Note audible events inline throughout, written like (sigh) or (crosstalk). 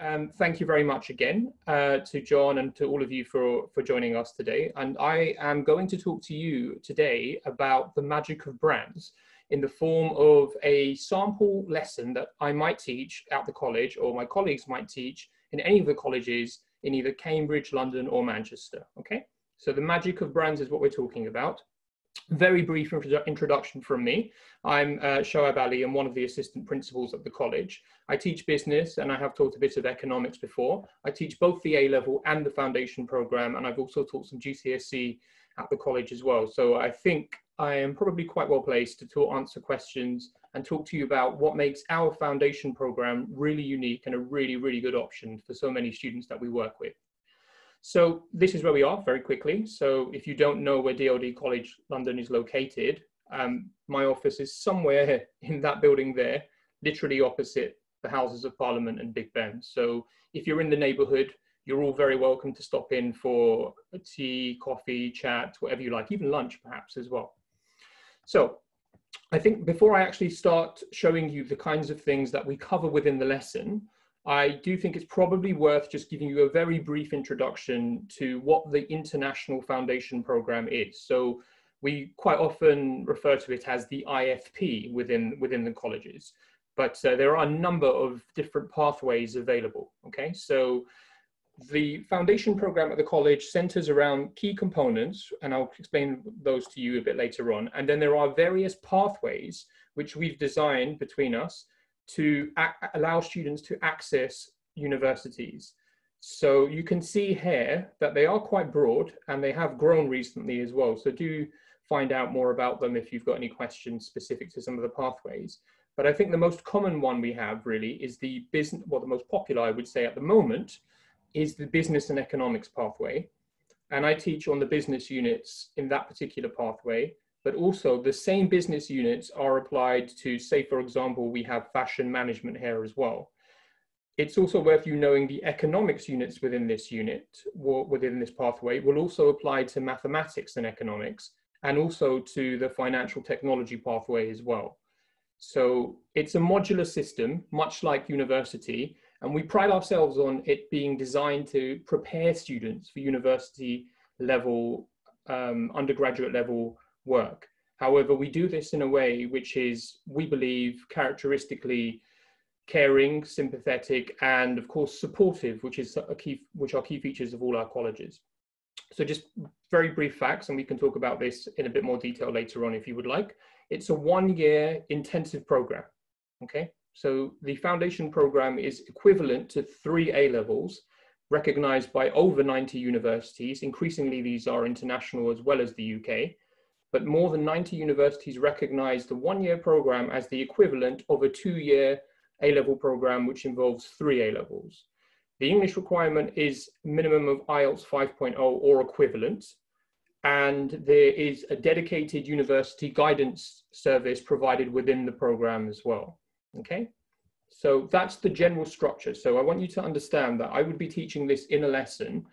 um, thank you very much again uh, to John and to all of you for, for joining us today. And I am going to talk to you today about the magic of brands in the form of a sample lesson that I might teach at the college or my colleagues might teach in any of the colleges in either Cambridge, London or Manchester, okay? So the magic of brands is what we're talking about very brief introduction from me. I'm uh, Shoaib Ali. I'm one of the assistant principals at the college. I teach business and I have taught a bit of economics before. I teach both the A level and the foundation program, and I've also taught some GCSE at the college as well. So I think I am probably quite well placed to talk, answer questions and talk to you about what makes our foundation program really unique and a really, really good option for so many students that we work with. So this is where we are very quickly. So if you don't know where DLD College London is located, um, my office is somewhere (laughs) in that building there, literally opposite the Houses of Parliament and Big Ben. So if you're in the neighbourhood, you're all very welcome to stop in for tea, coffee, chat, whatever you like, even lunch perhaps as well. So I think before I actually start showing you the kinds of things that we cover within the lesson, I do think it's probably worth just giving you a very brief introduction to what the International Foundation Program is. So we quite often refer to it as the IFP within, within the colleges, but uh, there are a number of different pathways available, okay? So the foundation program at the college centers around key components, and I'll explain those to you a bit later on. And then there are various pathways which we've designed between us to allow students to access universities. So you can see here that they are quite broad and they have grown recently as well. So do find out more about them if you've got any questions specific to some of the pathways. But I think the most common one we have really is the business, well, the most popular I would say at the moment is the business and economics pathway. And I teach on the business units in that particular pathway but also the same business units are applied to, say, for example, we have fashion management here as well. It's also worth you knowing the economics units within this unit, within this pathway, will also apply to mathematics and economics, and also to the financial technology pathway as well. So it's a modular system, much like university, and we pride ourselves on it being designed to prepare students for university level, um, undergraduate level work. However, we do this in a way which is, we believe, characteristically caring, sympathetic, and of course supportive, which is a key, which are key features of all our colleges. So just very brief facts, and we can talk about this in a bit more detail later on if you would like. It's a one-year intensive program, okay? So the foundation program is equivalent to three A levels, recognized by over 90 universities. Increasingly, these are international as well as the UK but more than 90 universities recognize the one-year program as the equivalent of a two-year A-level program, which involves three A-levels. The English requirement is minimum of IELTS 5.0 or equivalent, and there is a dedicated university guidance service provided within the program as well, okay? So that's the general structure. So I want you to understand that I would be teaching this in a lesson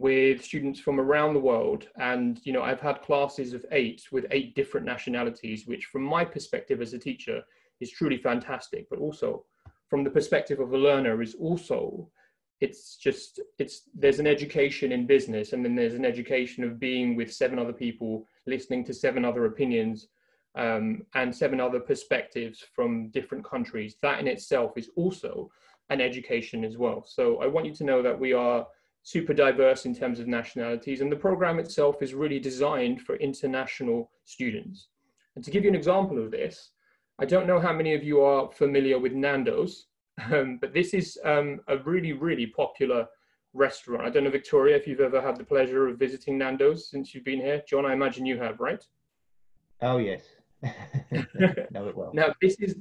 with students from around the world. And you know i've had classes of eight with eight different nationalities which from my perspective as a teacher is truly fantastic. But also from the perspective of a learner is also it's just it's there's an education in business and then there's an education of being with seven other people listening to seven other opinions um, and seven other perspectives from different countries. That in itself is also an education as well. So i want you to know that we are super diverse in terms of nationalities, and the program itself is really designed for international students. And to give you an example of this, I don't know how many of you are familiar with Nando's, (laughs) um, but this is um, a really, really popular restaurant. I don't know, Victoria, if you've ever had the pleasure of visiting Nando's since you've been here. John, I imagine you have, right? Oh, yes. (laughs) know it well. Now, this is,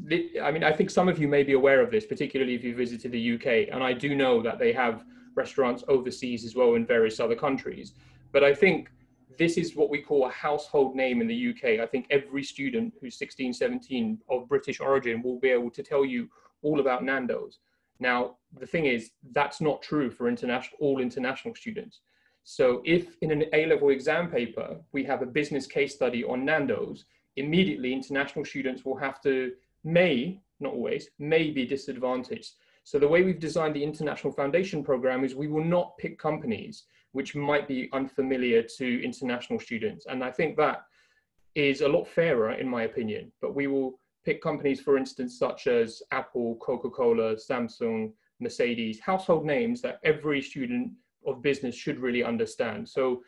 I mean, I think some of you may be aware of this, particularly if you visited the UK, and I do know that they have restaurants overseas as well in various other countries. But I think this is what we call a household name in the UK. I think every student who's 16, 17 of British origin will be able to tell you all about Nando's. Now, the thing is, that's not true for international, all international students. So if in an A-level exam paper, we have a business case study on Nando's, immediately international students will have to, may, not always, may be disadvantaged. So the way we've designed the International Foundation Program is we will not pick companies which might be unfamiliar to international students. And I think that is a lot fairer in my opinion, but we will pick companies, for instance, such as Apple, Coca-Cola, Samsung, Mercedes, household names that every student of business should really understand. So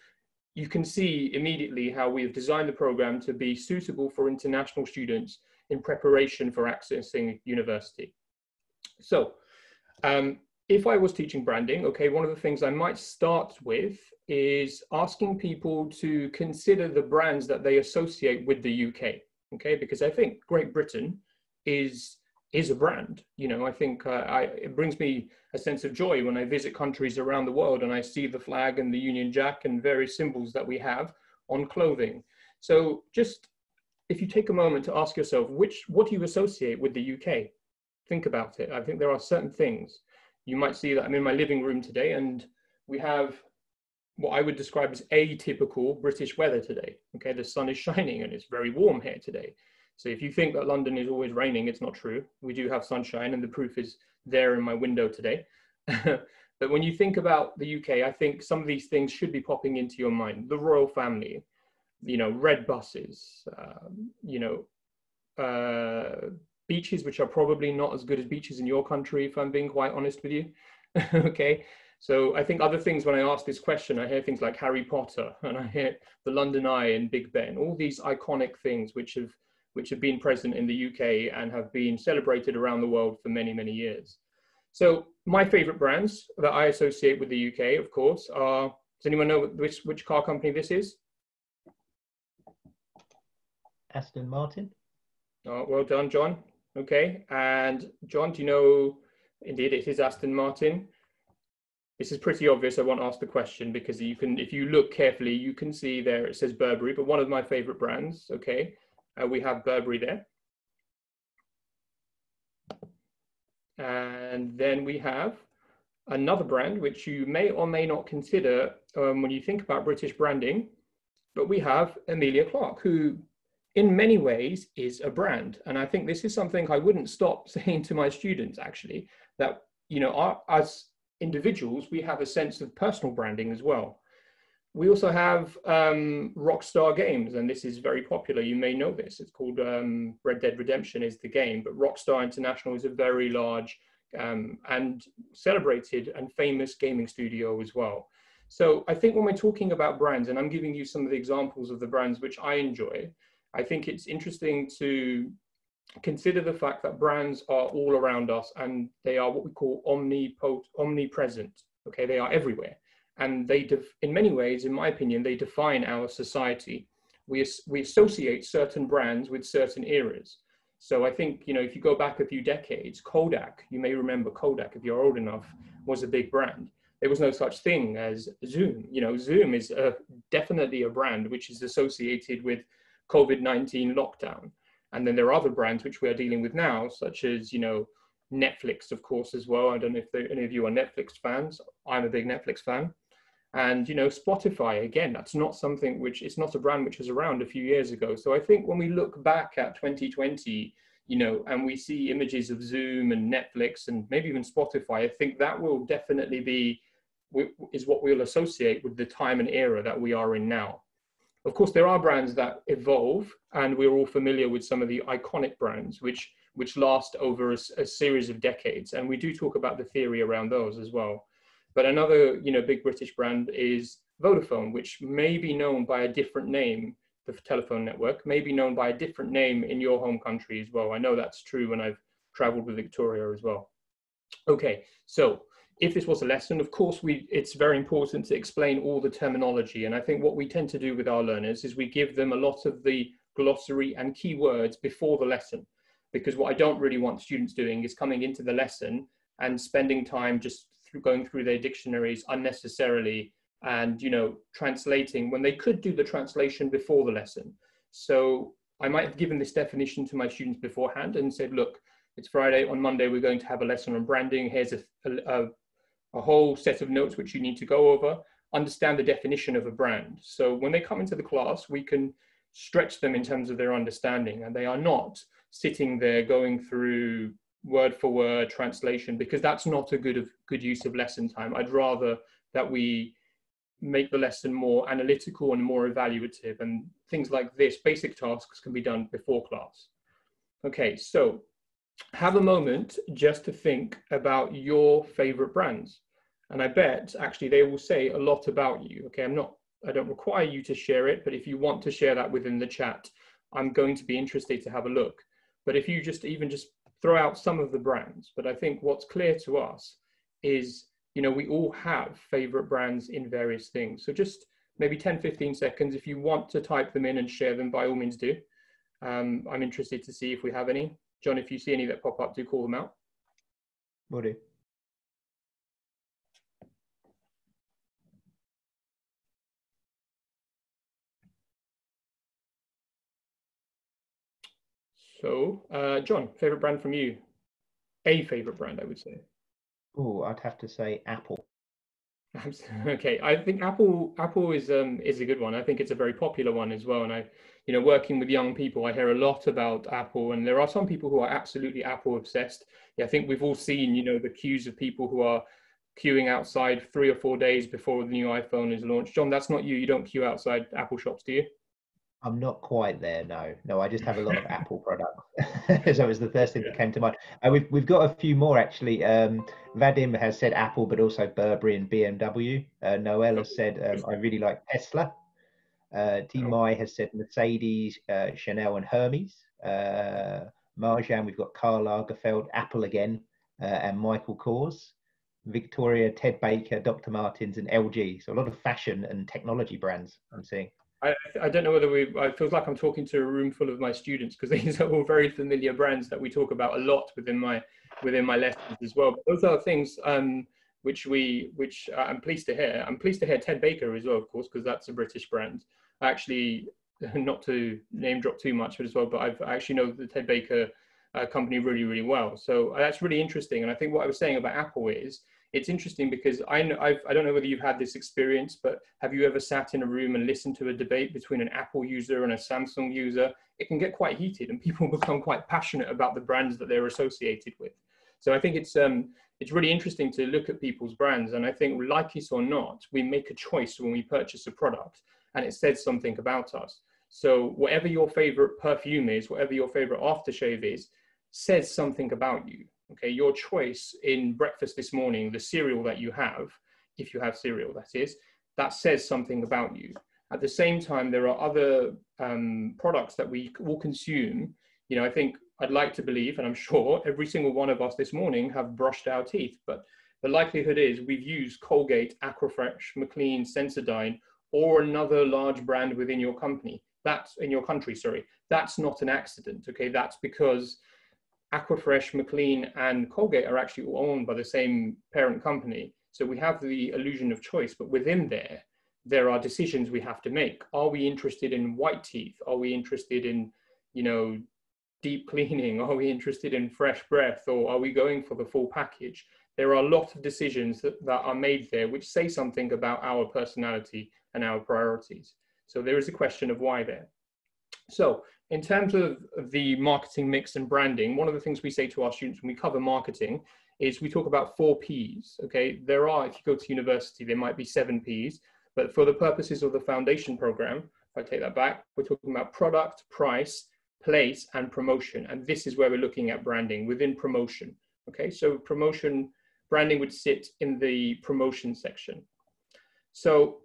you can see immediately how we've designed the program to be suitable for international students in preparation for accessing university. So um, if I was teaching branding, okay, one of the things I might start with is asking people to consider the brands that they associate with the UK, okay, because I think Great Britain is is a brand. You know, I think uh, I, it brings me a sense of joy when I visit countries around the world and I see the flag and the Union Jack and various symbols that we have on clothing. So just if you take a moment to ask yourself, which what do you associate with the UK? Think about it. I think there are certain things. You might see that I'm in my living room today and we have what I would describe as atypical British weather today. Okay, the sun is (laughs) shining and it's very warm here today. So if you think that London is always raining, it's not true. We do have sunshine and the proof is there in my window today. (laughs) but when you think about the UK, I think some of these things should be popping into your mind. The royal family, you know, red buses, um, you know, uh, beaches which are probably not as good as beaches in your country, if I'm being quite honest with you. (laughs) okay. So I think other things when I ask this question, I hear things like Harry Potter (laughs) and I hear the London Eye and Big Ben, all these iconic things which have which have been present in the UK and have been celebrated around the world for many, many years. So my favorite brands that I associate with the UK, of course, are, does anyone know which, which car company this is? Aston Martin. Oh, well done, John. Okay, and John, do you know, indeed it is Aston Martin. This is pretty obvious. I won't ask the question because you can, if you look carefully, you can see there it says Burberry, but one of my favorite brands. Okay, uh, we have Burberry there. And then we have another brand which you may or may not consider um, when you think about British branding, but we have Emilia Clarke, who in many ways is a brand. And I think this is something I wouldn't stop (laughs) saying to my students actually, that, you know, our, as individuals, we have a sense of personal branding as well. We also have um, Rockstar Games, and this is very popular. You may know this. It's called um, Red Dead Redemption is the game, but Rockstar International is a very large um, and celebrated and famous gaming studio as well. So I think when we're talking about brands, and I'm giving you some of the examples of the brands which I enjoy, I think it's interesting to consider the fact that brands are all around us and they are what we call omnipresent. Okay, they are everywhere. And they, in many ways, in my opinion, they define our society. We, we associate certain brands with certain eras. So I think, you know, if you go back a few decades, Kodak, you may remember Kodak if you're old enough, was a big brand. There was no such thing as Zoom. You know, Zoom is a, definitely a brand which is associated with COVID-19 lockdown. And then there are other brands which we are dealing with now, such as, you know, Netflix, of course, as well. I don't know if there, any of you are Netflix fans. I'm a big Netflix fan. And, you know, Spotify, again, that's not something which, it's not a brand which was around a few years ago. So I think when we look back at 2020, you know, and we see images of Zoom and Netflix and maybe even Spotify, I think that will definitely be, is what we'll associate with the time and era that we are in now. Of course, there are brands that evolve, and we're all familiar with some of the iconic brands which which last over a, a, series of decades, and we do talk about the theory around those as well. But another, you know, big British brand is Vodafone, which may be known by a different name, the telephone network, may be known by a different name in your home country as well. I know that's true when I've traveled with Victoria as well. Okay, so if this was a lesson, of course, we, it's very important to explain all the terminology. And I think what we tend to do with our learners is we give them a lot of the glossary and keywords before the lesson. Because what I don't really want students doing is coming into the lesson and spending time just through going through their dictionaries unnecessarily and, you know, translating when they could do the translation before the lesson. So I might have given this definition to my students beforehand and said, look, it's Friday. On Monday, we're going to have a lesson on branding. Here's a, a, a whole set of notes which you need to go over, understand the definition of a brand. So when they come into the class, we can stretch them in terms of their understanding and they are not sitting there going through word for word translation because that's not a good of good use of lesson time. I'd rather that we make the lesson more analytical and more evaluative and things like this basic tasks can be done before class okay so have a moment just to think about your favorite brands and i bet actually they will say a lot about you okay i'm not i don't require you to share it but if you want to share that within the chat i'm going to be interested to have a look but if you just even just throw out some of the brands but i think what's clear to us is you know, we all have favorite brands in various things. So just maybe 10, 15 seconds. If you want to type them in and share them, by all means do. Um, I'm interested to see if we have any. John, if you see any that pop up, do call them out. Will do. So, uh, John, favorite brand from you? A favorite brand, I would say. Oh, I'd have to say Apple. (laughs) Okay, I think Apple Apple is um is a good one. I think it's a very popular one as well. And I, you know, working with young people, I hear a lot about Apple, and there are some people who are absolutely Apple obsessed. Yeah, I think we've all seen, you know, the queues of people who are queuing outside three or four days before the new iPhone is launched. John, that's not you. You don't queue outside Apple shops, do you? I'm not quite there. No, no. I just have a lot of (laughs) Apple products. (laughs) so it was the first thing that came to mind. Uh, we've we've got a few more actually. Um, Vadim has said Apple, but also Burberry and BMW. Uh, Noel has said um, I really like Tesla. Uh, T. Mai has said Mercedes, uh, Chanel, and Hermes. Uh, Marjan, we've got Karl Lagerfeld, Apple again, uh, and Michael Kors. Victoria, Ted Baker, Dr. Martens, and LG. So a lot of fashion and technology brands I'm seeing. I, I don't know whether we, I feel like I'm talking to a room full of my students because (laughs) these are all very familiar brands that we talk about a lot within my, within my lessons as well. But those are things um, which we, which I'm pleased to hear. I'm pleased to hear Ted Baker as well, of course, because that's a British brand. Actually, (laughs) not to name drop too much but as well, but I've, I actually know the Ted Baker uh, company really, really well. So uh, that's really interesting. And I think what I was saying about Apple is it's interesting because I know I've, I don't know whether you've had this experience, but have you ever sat in a room and listened to a debate between an Apple user and a Samsung user? It can get quite heated, and (laughs) people become quite passionate about the brands that they're associated with. So I think it's um, it's really interesting to look at people's brands, and I think like it or not, we make a choice when we purchase a product, and it says something about us. So whatever your favorite perfume is, whatever your favorite aftershave is, says something about you okay, your choice in breakfast this morning, the cereal that you have, if you have cereal, that is, that says something about you. At the same time, there are other um, products that we will consume. You know, I think I'd like to believe, and I'm sure (laughs) every single one of us this morning have brushed our teeth, but the likelihood is we've used Colgate, Aquafresh, McLean, Sensodyne, or another large brand within your company. That's in your country, sorry. That's not an accident, okay? That's because Aquafresh, McLean, and Colgate are actually owned by the same parent company. So we have the illusion of choice, but within there, there are decisions we have to make. Are we interested in white teeth? Are we interested in, you know, deep cleaning? Are we interested in fresh breath? Or are we going for the full package? There are a lot of decisions that, that are made there which say something about our personality and our priorities. So there is a question of why there. So in terms of the marketing mix and branding, one of the things we say to our students when we cover marketing is we talk about four P's. Okay, there are, if you go to university, there might be seven P's, but for the purposes of the foundation program, if I take that back, we're talking about product, price, place, and promotion. And this is where we're looking at branding within promotion. Okay, so promotion, branding would sit in the promotion section. So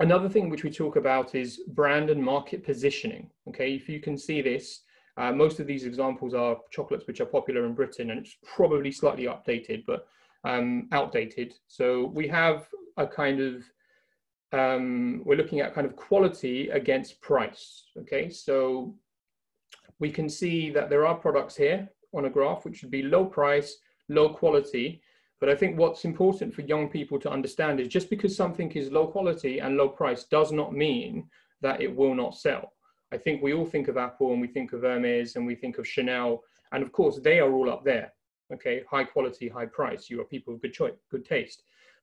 Another thing which we talk about is brand and market positioning. Okay, if you can see this, uh, most of these examples are chocolates which are popular in Britain and it's probably slightly updated, but um, outdated. So we have a kind of, um, we're looking at kind of quality against price. Okay, so we can see that there are products here on a graph which would be low price, low quality, but I think what's important for young people to understand is just because something is low quality and low price does not mean that it will not sell. I think we all think of Apple and we think of Hermes and we think of Chanel, and of course they are all up there. Okay, high quality, high price. You are people of good choice, good taste.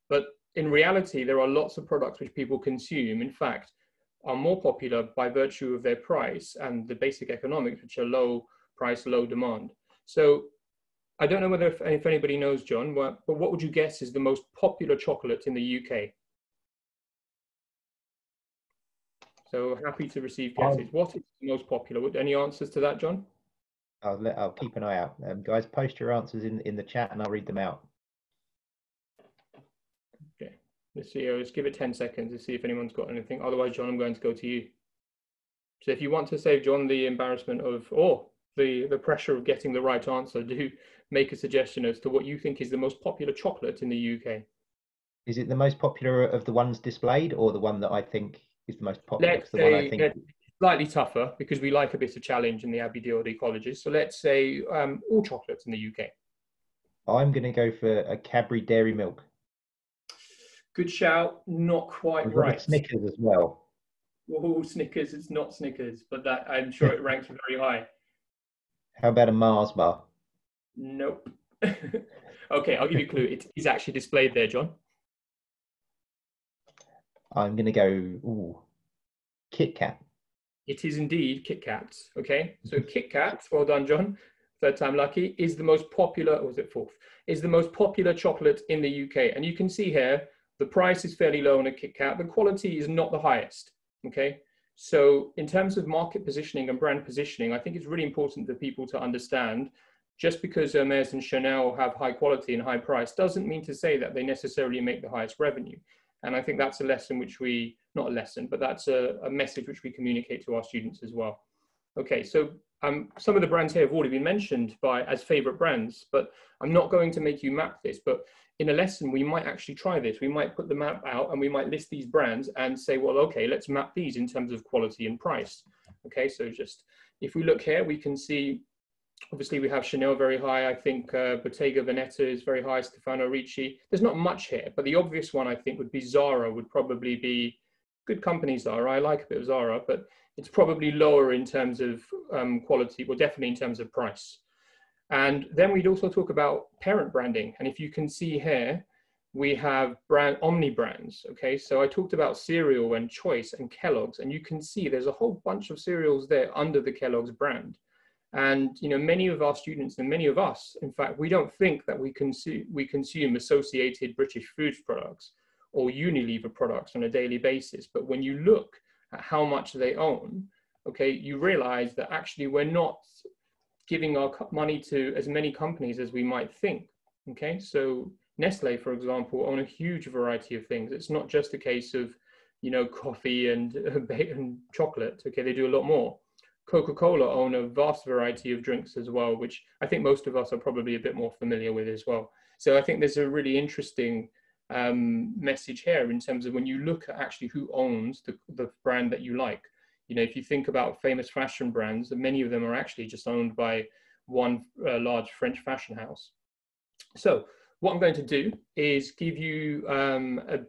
But in reality, there are lots of products which people consume. In fact, are more popular by virtue of their price and the basic economics, which are low price, low demand. So I don't know whether if, if anybody knows, John, but what would you guess is the most popular chocolate in the UK? So happy to receive guesses. what is the most popular? Any answers to that, John? I'll let, I'll keep an eye out. Um, guys, post your answers in, in the chat and I'll read them out. Okay. Let's give it 10 seconds to see if anyone's got anything. Otherwise, John, I'm going to go to you. So if you want to save John the embarrassment of, or the, the pressure of getting the right answer, (laughs) do make a suggestion as to what you think is the most popular chocolate in the UK. Is it the most popular of the ones displayed or the one that I think is the most popular? Let's say, think... slightly tougher because we like a bit of challenge in the Abbey DLD colleges. So let's say um, all chocolates in the UK. I'm going to go for a Cadbury Dairy Milk. Good shout. Not quite right. Snickers as well. Oh, Snickers. It's not Snickers, but that I'm sure it ranks very high. How about a Mars bar? Nope. (laughs) okay, I'll give you a clue. It is actually displayed there, John. I'm going to go ooh, Kit Kat. It is indeed Kit Kat. Okay, (laughs) so Kit Kat, well done, John. Third time lucky, is the most popular, or was it fourth? Is the most popular chocolate in the UK. And you can see here, the price is fairly low on a Kit Kat. The quality is not the highest. Okay, so in terms of market positioning and brand positioning, I think it's really important for people to understand just because Hermes and Chanel have high quality and high price doesn't mean to say that they necessarily make the highest revenue. And I think that's a lesson which we, not a lesson, but that's a, a message which we communicate to our students as well. Okay, so um, some of the brands here have already been mentioned by as favorite brands, but I'm not going to make you map this, but in a lesson, we might actually try this. We might put the map out and we might list these brands and say, well, okay, let's map these in terms of quality and price. Okay, so just, if we look here, we can see obviously we have Chanel very high. I think uh, Bottega Veneta is very high. Stefano Ricci. There's not much here, but the obvious one I think would be Zara. Would probably be good company Zara. I like a bit of Zara, but it's probably lower in terms of um, quality, well, definitely in terms of price. And then we'd also talk about parent branding. And if you can see here, we have brand omni brands. Okay, so I talked about cereal and Choice and Kellogg's, and you can see there's a whole bunch of cereals there under the Kellogg's brand. And you know, many of our students and many of us, in fact, we don't think that we consume we consume associated British foods products or Unilever products on a daily basis. But when you look at how much they own, okay, you realize that actually we're not giving our money to as many companies as we might think. Okay, so Nestle, for example, own a huge variety of things. It's not just a case of, you know, coffee and, (laughs) and chocolate. Okay, they do a lot more. Coca-Cola own a vast variety of drinks as well, which I think most of us are probably a bit more familiar with as well. So I think there's a really interesting um, message here in terms of when you look at actually who owns the, the brand that you like. You know, if you think about famous fashion brands, many of them are actually just owned by one uh, large French fashion house. So what I'm going to do is give you um, a,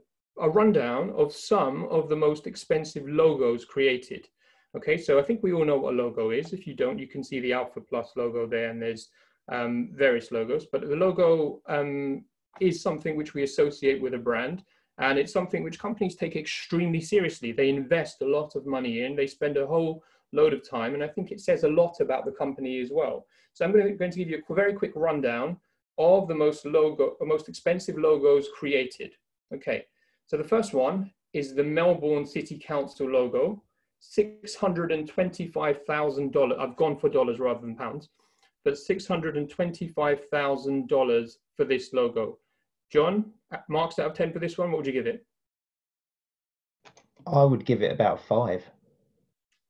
a rundown of some of the most expensive logos created. Okay, so I think we all know what a logo is. If you don't, you can see the Alpha Plus logo there, and there's um, various logos. But the logo um, is something which we associate with a brand, and it's something which companies take extremely seriously. They invest a lot of money in, they spend a whole load of time, and I think it says a lot about the company as well. So I'm going to give you a very quick rundown of the most logo, most expensive logos created. Okay, so the first one is the Melbourne City Council logo. $625,000. I've gone for dollars rather than pounds, but $625,000 for this logo. John, marks out of 10 for this one. What would you give it? I would give it about five.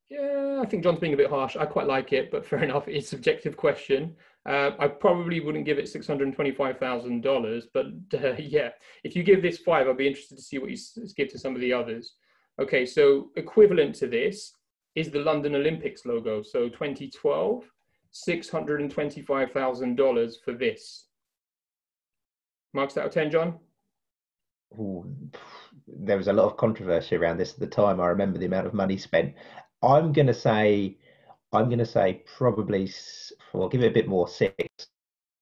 Yeah, I think John's being a bit harsh. I quite like it, but (laughs) fair enough. It's a subjective question. Uh, I probably wouldn't give it $625,000, but (laughs) uh, yeah, if you give this five, I'd be interested to see what you give to some of the others. Okay, so equivalent to this is the London Olympics logo. So 2012, $625,000 for this. Marks out of 10, John? Ooh, there was a lot of controversy around this at the time. I remember the amount of money spent. I'm going to say, I'm going to say probably, well, give it a bit more, six.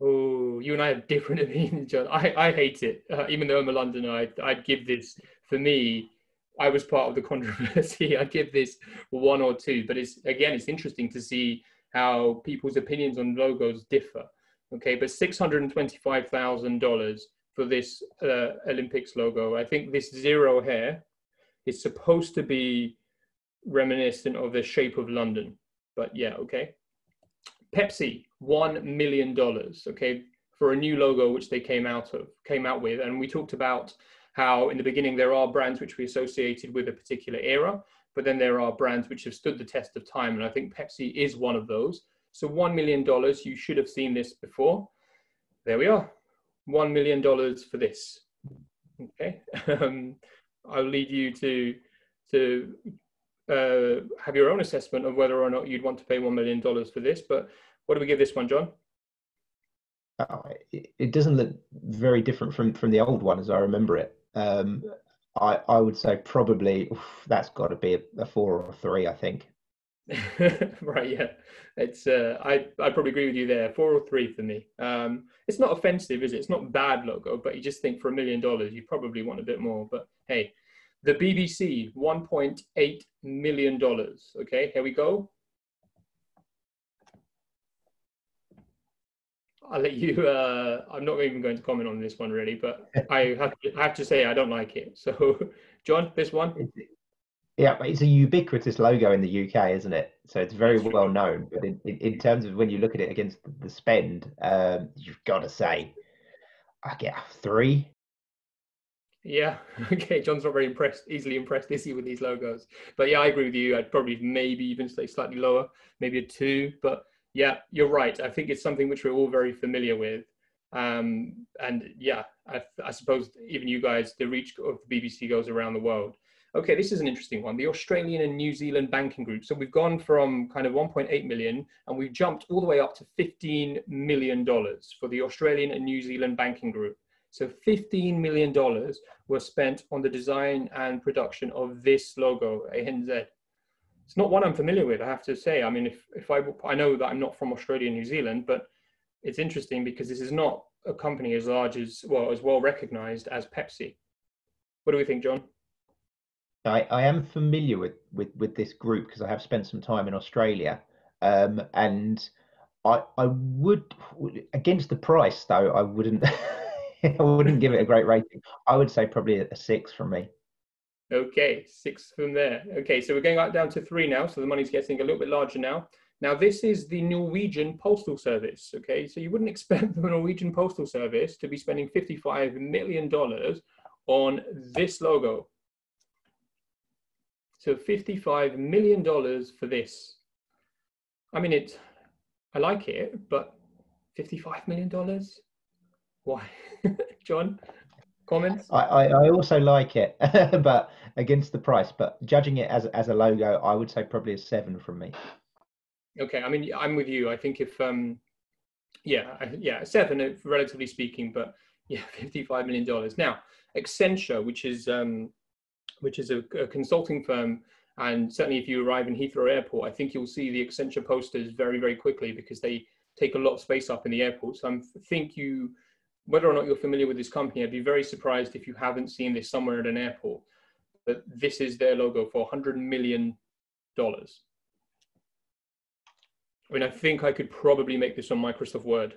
Oh, you and I have different (laughs) opinions, John. I, I hate it. Uh, even though I'm a Londoner, I'd, I'd give this, for me, I was part of the (laughs) controversy. I give this one or two, but it's again, it's interesting to see how people's opinions on logos differ. Okay, but six hundred and twenty-five thousand dollars for this uh, Olympics logo. I think this zero here is supposed to be reminiscent of the shape of London, but yeah, okay. Pepsi, one million dollars. Okay, for a new logo which they came out of came out with, and we talked about how in the beginning there are brands which we associated with a particular era, but then there are brands which have stood the test of time, and I think Pepsi is one of those. So $1 million, you should have seen this before. There we are, $1 million for this. Okay, (laughs) um, I'll lead you to, to uh, have your own assessment of whether or not you'd want to pay $1 million for this, but what do we give this one, John? Oh, it, it, doesn't look very different from, from the old one as I remember it. Um, I, I would say probably oof, that's got to be a, a, four or a three, I think. (laughs) right, yeah, it's. Uh, I I probably agree with you there. Four or three for me. Um, it's not offensive, is it? It's not bad logo, but you just think for a million dollars, you probably want a bit more. But hey, the BBC, one point eight million dollars. Okay, here we go. I'll let you. Uh, I'm not even going to comment on this one really, but (laughs) I have, to, I have to say I don't like it. So, (laughs) John, this one. Yeah, it's a ubiquitous logo in the UK, isn't it? So it's very well known. But in, in, in terms of when you look at it against the spend, um, you've got to say, I get a three. Yeah. (laughs) Okay. John's not very impressed, easily impressed, is he, with these logos? But yeah, I agree with you. I'd probably maybe even say slightly lower, maybe a two. But yeah, you're right. I think it's something which we're all very familiar with. Um, and yeah, I, I, suppose even you guys, the reach of the BBC goes around the world. Okay, this is an interesting one. The Australian and New Zealand banking group. So we've gone from kind of 1.8 million and we've jumped all the way up to 15 million dollars for the Australian and New Zealand banking group. So 15 million dollars was spent on the design and production of this logo, ANZ it's not one I'm familiar with. I have to say. I mean, if if I I know that I'm not from Australia New Zealand, but it's interesting because this is not a company as large as well as well recognized as Pepsi. What do we think, John? I, I am familiar with, with, with this group because I have spent some time in Australia, um, and I I would against the price though I wouldn't (laughs) I wouldn't give it a great rating. I would say probably a six from me. Okay, six from there. Okay, so we're going down to three now. So the money's getting a little bit larger now. Now, this is the Norwegian Postal Service. Okay, so you wouldn't (laughs) expect the Norwegian Postal Service to be spending $55 million on this logo. So $55 million for this. I mean, it, I like it, but $55 million? Why? (laughs) John? Comments? I, I, I also like it, (laughs) but against the price. But judging it as as a logo, I would say probably a seven from me. Okay, I mean, I'm with you. I think if um, yeah, yeah, seven, relatively speaking, but yeah, (laughs) fifty-five million dollars. Now, Accenture, which is um, which is a, a consulting firm, and certainly if you arrive in Heathrow Airport, I think you'll see the Accenture posters very, very quickly because they take a lot of space up in the airport. So I think you whether or not you're familiar with this company, I'd be very surprised if you haven't seen this somewhere at an airport. But this is their logo for 100 million dollars. I mean, I think I could probably make this on Microsoft Word.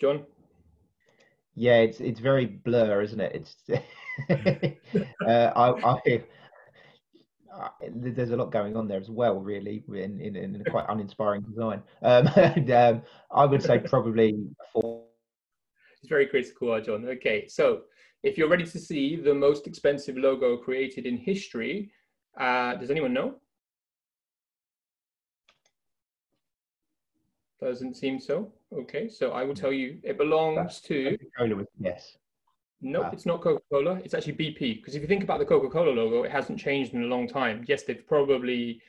John? Yeah, it's it's very blur, isn't it? It's (laughs) uh, I, I there's a lot going on there as well, really, in, in, in a quite uninspiring design. (laughs) Um, and, um, I would say (laughs) probably four. It's very critical, uh, John. Okay, so if you're ready to see the most expensive logo created in history, uh, does anyone know? Doesn't seem so. Okay, so I will tell you it belongs to. Yes. No, nope, it's not Coca Cola. It's actually BP. Because if you think about the Coca Cola logo, it hasn't changed in a long time. Yes, they've probably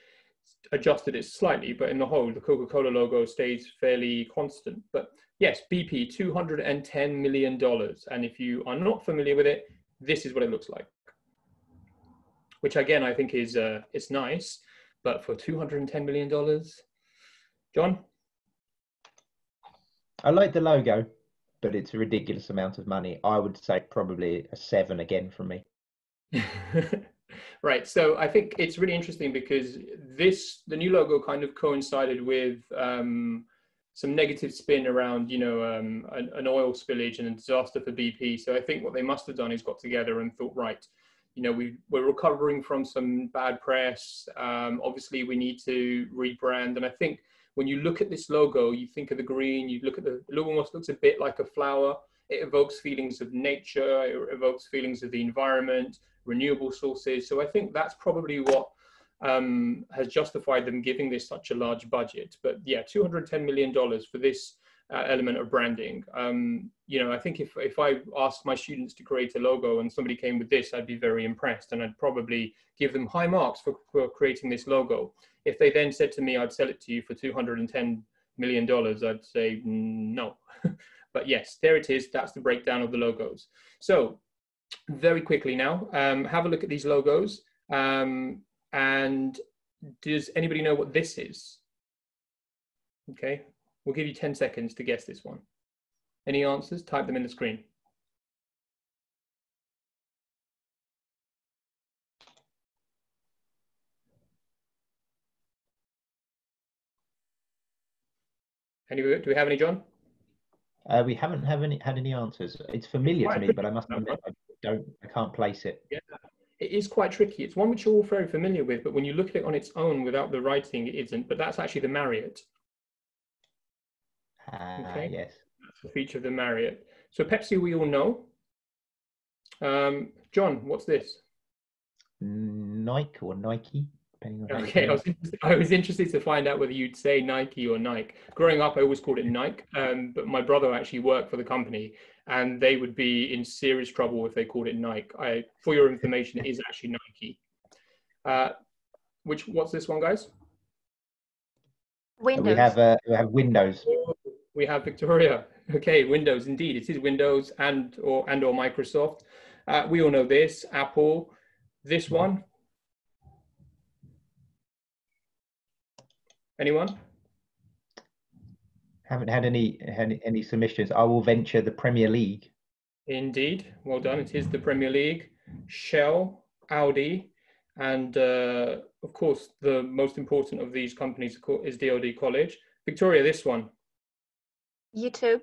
adjusted it slightly, but in the whole, the Coca Cola logo stays fairly constant. But yes, BP, $210 million. And if you are not familiar with it, this is what it looks like. Which again, I think is uh, it's nice, but for $210 million, John? I like the logo but it's a ridiculous amount of money. I would say probably a seven again from me. (laughs) right. So I think it's really interesting because this the new logo kind of coincided with um, some negative spin around, you know, um, an, an, oil spillage and a disaster for BP. So I think what they must have done is got together and thought, right, you know, we, we're recovering from some bad press. Um, obviously, we need to rebrand. And I think when you look at this logo, you think of the green, you look at the, it almost looks a bit like a flower. It evokes feelings of nature, it evokes feelings of the environment, renewable sources. So I think that's probably what um, has justified them giving this such a large budget. But yeah, $210 million for this uh, element of branding. Um, you know, I think if, if I asked my students to create a logo and somebody came with this, I'd be very impressed and I'd probably give them high marks for, for creating this logo. If they then said to me, I'd sell it to you for $210 million, I'd say no. (laughs) but yes, there it is. That's the breakdown of the logos. So very quickly now, um, have a look at these logos. Um, and does anybody know what this is? Okay, we'll give you 10 seconds to guess this one. Any answers? Type them in the screen. Any, do we have any, John? Uh, we haven't have any, had any answers. It's familiar to me, but I must admit I don't, I can't place it. Yeah, it is quite tricky. It's one which you're all very familiar with, but when you look at it on its own without the writing, it isn't. But that's actually the Marriott. Uh, okay. Yes. That's the feature of the Marriott. So Pepsi, we all know. Um, John, what's this? Nike or Nike? okay, I was, (laughs) I was interested to find out whether you'd say Nike or Nike. Growing up, I always called it Nike, um, but my brother actually worked for the company, and they would be in serious trouble if they called it Nike. I, for your information, it is actually Nike. Uh, which what's this one, guys? Windows. We have uh, we have Windows. We have Victoria. (laughs) Okay, Windows. Indeed, it is Windows and or and or Microsoft. Uh, we all know this. Apple. This one Anyone? Haven't had any, any any submissions. I will venture the Premier League. Indeed, well done. It is the Premier League. Shell, Audi, and uh, of course the most important of these companies is DLD College. Victoria, this one. YouTube.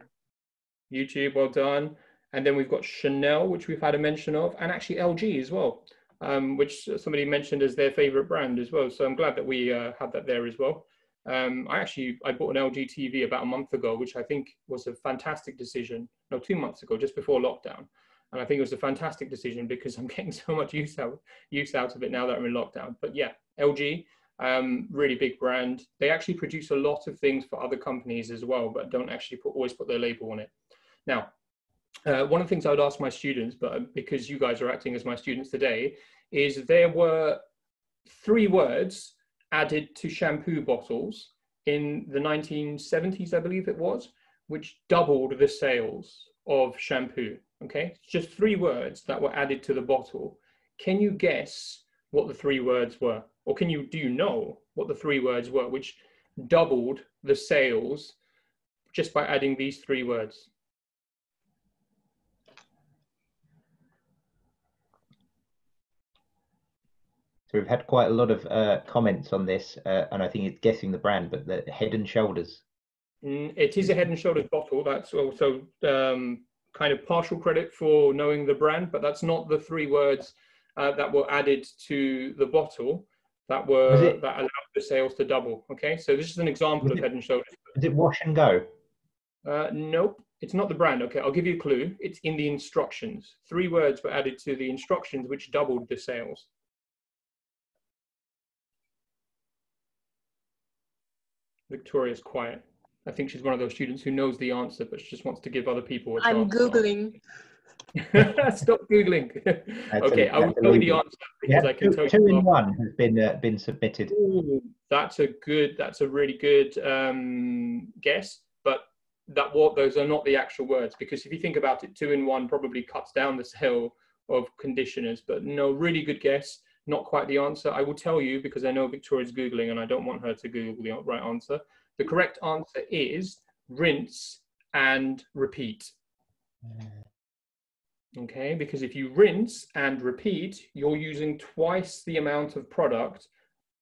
YouTube, well done. And then we've got Chanel, which we've had a mention of, and actually LG as well, um, which somebody mentioned as their favorite brand as well. So I'm glad that we uh, had that there as well. Um, I actually I bought an LG TV about a month ago, which I think was a fantastic decision. No, two months ago, just before lockdown, and I think it was a fantastic decision because (laughs) I'm getting so much use out use out of it now that I'm in lockdown. But yeah, LG, um, really big brand. They actually produce a lot of things for other companies as well, but don't actually put, always put their label on it. Now, uh, one of the things I would ask my students, but because you guys are acting as my students today, is there were three words added to shampoo bottles in the 1970s, I believe it was, which doubled the sales of shampoo. Okay, just three words that were added to the bottle. Can you guess what the three words were? Or can you do you know what the three words were, which doubled the sales just by adding these three words? So we've had quite a lot of uh, comments on this, uh, and I think it's guessing the brand, but the Head and Shoulders. Mm, it is a Head and Shoulders bottle. That's also um, kind of partial credit for knowing the brand, but that's not the three words uh, that were added to the bottle that were that allowed the sales to double. Okay, so this is an example of Head and Shoulders. Is it Wash and Go? Uh, nope, it's not the brand. Okay, I'll give you a clue. It's in the instructions. Three words were added to the instructions, which doubled the sales. Victoria's quiet. I think she's one of those students who knows the answer, but she just wants to give other people a I'm Googling. (laughs) Stop Googling. okay, I will tell you the answer because I can two, tell two you. Two in one has been uh, been submitted. Ooh, that's a good, that's a really good um, guess, but that what those are not the actual words because if you think about it, two in one probably cuts down the sale of conditioners, but no, really good guess not quite the answer. I will tell you because I know Victoria's Googling and I don't want her to Google the right answer. The correct answer is rinse and repeat. Okay, because if you rinse and repeat, you're using twice the amount of product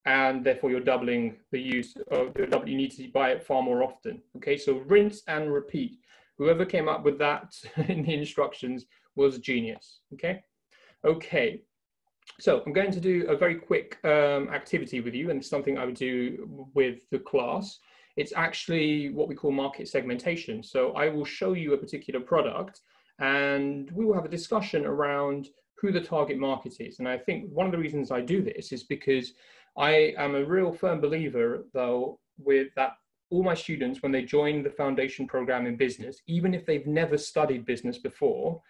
and therefore you're doubling the use of you need to buy it far more often. Okay, so rinse and repeat. Whoever came up with that (laughs) in the instructions was genius. Okay, okay. So I'm going to do a very quick um, activity with you, and something I would do with the class. It's actually what we call market segmentation. So I will show you a particular product, and we will have a discussion around who the target market is. And I think one of the reasons I do this is because I am a real firm believer, though, with that all my students, when they join the foundation program in business, even if they've never studied business before,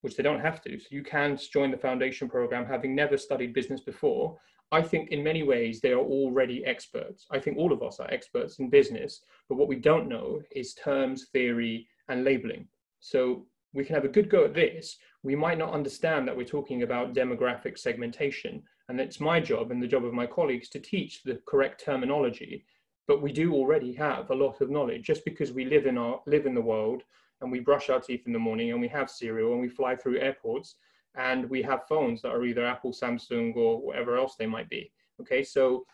which they don't have to, so you can join the foundation program having never studied business before. I think in many ways they are already experts. I think all of us are experts in business, but what we don't know is terms, theory, and labeling. So we can have a good go at this. We might not understand that we're talking about demographic segmentation, and it's my job and the job of my colleagues to teach the correct terminology. But we do already have a lot of knowledge just because we live in our live in the world and we brush our teeth in the morning and we have cereal and we fly through airports and we have phones that are either Apple, Samsung, or whatever else they might be. Okay, so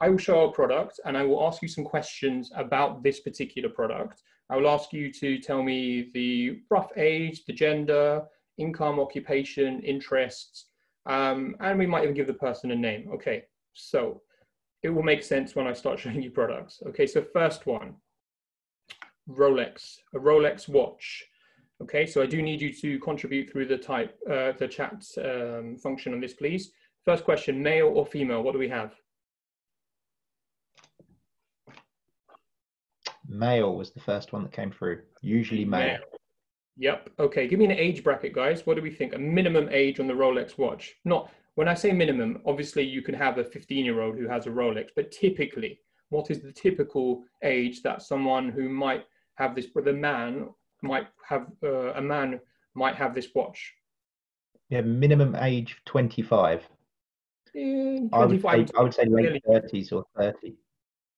I will show our product and I will ask you some questions about this particular product. I will ask you to tell me the rough age, the gender, income, occupation, interests, um, and we might even give the person a name. Okay, so it will make sense when I start (laughs) showing you products. Okay, so first one, Rolex, a Rolex watch. Okay, so I do need you to contribute through the type, uh, the chat um, function on this, please. First question, male or female, what do we have? Male was the first one that came through, usually male. male. Yep. Okay. Give me an age bracket, guys. What do we think? A minimum age on the Rolex watch. Not when I say minimum, obviously you can have a 15 year old who has a Rolex, but typically, what is the typical age that someone who might have this, the man might have, uh, a man might have this watch? Yeah, minimum age 25. Yeah, 25 I, would say, I would say late 30s or 30.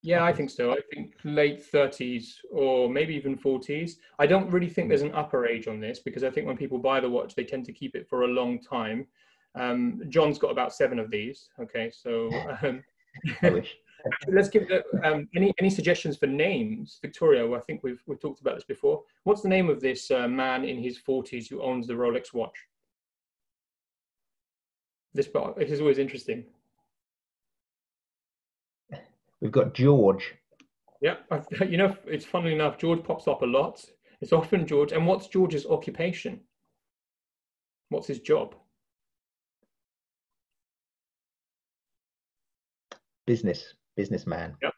Yeah, I think so. I think late 30s or maybe even 40s. I don't really think there's an upper age on this because I think when people buy the watch, they tend to keep it for a long time. Um, John's got about seven of these. Okay, so um, (laughs) (laughs) let's give the, um, any any suggestions for names. Victoria, well, I think we've we've talked about this before. What's the name of this uh, man in his 40s who owns the Rolex watch? This part, it is always interesting. We've got George. Yeah, (laughs) you know, it's funny enough, George pops up a lot. It's often George. And what's George's occupation? What's his job? Business, businessman. Yep.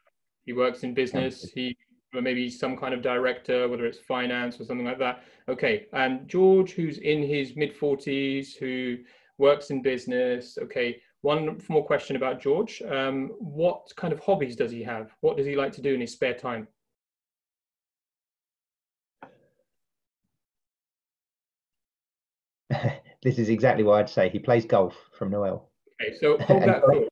He works in business. He maybe some kind of director, whether it's finance or something like that. Okay. And George, who's in his mid 40s, who works in business. Okay. One more question about George. Um, what kind of hobbies does he have? What does he like to do in his spare time? (laughs) this is exactly what I'd say. He plays golf from Noel. Okay, so (laughs) hold that thought.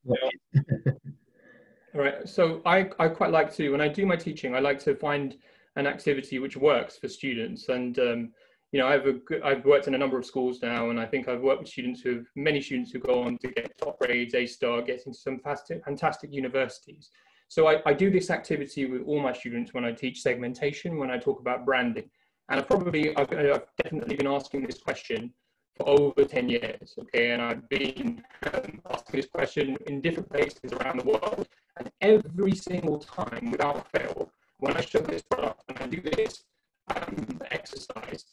All right. So I, I quite like to, when I do my teaching, I like to find an activity which works for students. And um, you know, I've, a, I've worked in a number of schools now, and I think I've worked with students who have, many students who go on to get top grades, A star, get into some fantastic, fantastic universities. So I, I do this activity with all my students when I teach segmentation, when I talk about branding. And I probably, I've, I've definitely been asking this question for over 10 years, okay? And I've been um, asking this question in different places around the world. And every single time, without fail, when I show this product and I do this um, exercise,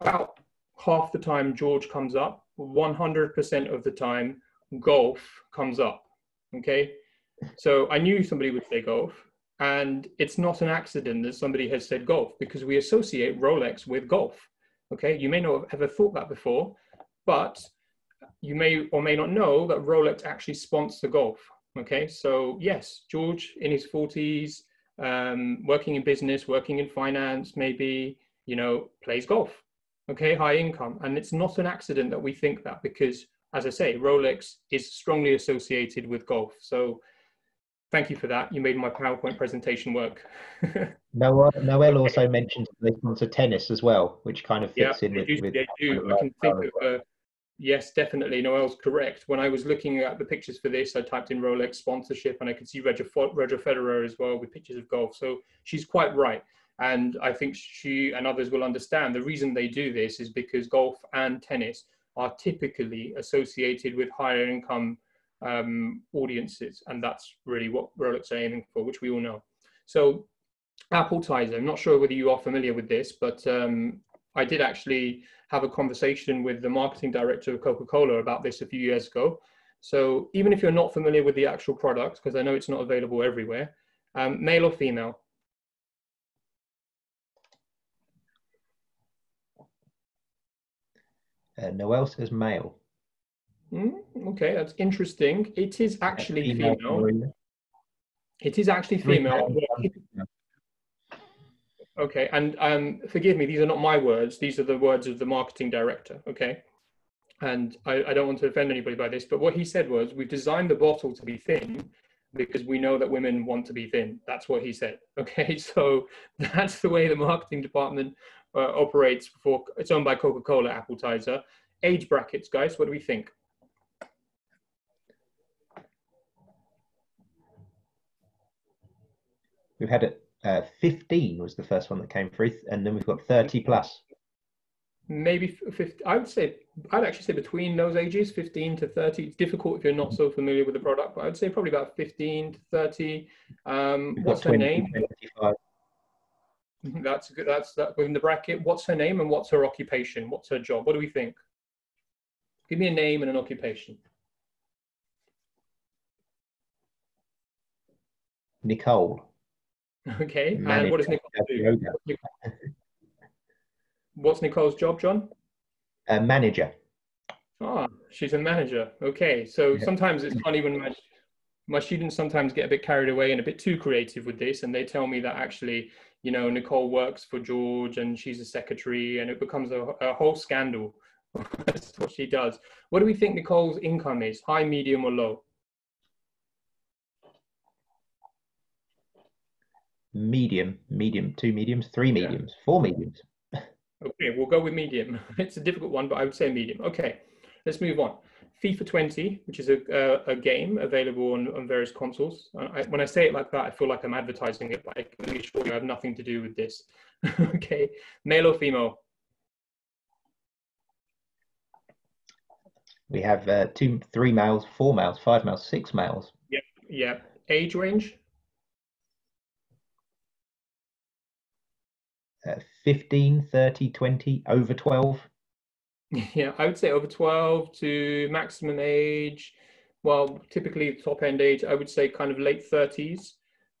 about half the time George comes up, 100% of the time golf comes up. Okay. So I knew somebody would say golf, and it's not an accident that somebody has said golf because we associate Rolex with golf. Okay. You may not have ever thought that before, but you may or may not know that Rolex actually sponsor golf. Okay. So, yes, George in his 40s, um, working in business, working in finance, maybe, you know, plays golf okay, high income. And it's not an accident that we think that because, as I say, Rolex is strongly associated with golf. So thank you for that. You made my PowerPoint presentation work. (laughs) Noel, Noel also mentioned they sponsor tennis as well, which kind of fits yeah, in with, with they do. I can think of uh, Yes, definitely. Noel's correct. When I was looking at the pictures for this, I typed in Rolex sponsorship and I could see Roger, Roger Federer as well with pictures of golf. So she's quite right. And I think she and others will understand the reason they do this is because golf and tennis are typically associated with higher income um, audiences. And that's really what Rolex are aiming for, which we all know. So Appletiser, I'm not sure whether you are familiar with this, but um, I did actually have a conversation with the marketing director of Coca-Cola about this a few years ago. So even if you're not familiar with the actual product, because I know it's not available everywhere, um, male or female? Uh, Noel says male. Mm, okay, that's interesting. It is actually female. female. It is actually female. Okay, and um, forgive me, these are not my words. These are the words of the marketing director. Okay, and I, I don't want to offend anybody by this, but what he said was, we've designed the bottle to be thin because we know that women want to be thin. That's what he said. (laughs) Okay, so that's the way the marketing department uh, operates. For it's owned by Coca-Cola Appletiser. Age brackets, guys. What do we think? We've had it uh, 15 was the first one that came through, and then we've got 30 plus. Maybe 50, I would say, I'd actually say between those ages, 15 to 30. It's difficult if you're not so familiar with the product, but I'd say probably about 15 to 30. Um, what's her name? 25. That's good. That's that within the bracket. What's her name and what's her occupation? What's her job? What do we think? Give me a name and an occupation. Nicole. Okay, and what does Nicole do? What's Nicole's job, John? A manager. Ah, she's a manager. Okay, so yeah. sometimes it's funny when my, students sometimes get a bit carried away and a bit too creative with this, and they tell me that actually, you know, Nicole works for George and she's a secretary, and it becomes a, a whole scandal. (laughs) That's what she does. What do we think Nicole's income is? High, medium, or low? medium, medium, two mediums, three mediums, yeah. four mediums. (laughs) okay, we'll go with medium. (laughs) It's a difficult one, but I would say medium. Okay, let's move on. FIFA 20, which is a, a, a game available on, on various consoles. I, when I say it like that, I feel like I'm advertising it, but I can assure you I have nothing to do with this. (laughs) okay, male or female? We have uh, two, three males, four males, five males, six males. Yep, yep. Age range? uh, 15, 30, 20, over 12? (laughs) Yeah, I would say over 12 to maximum age. Well, typically top end age, I would say kind of late 30s,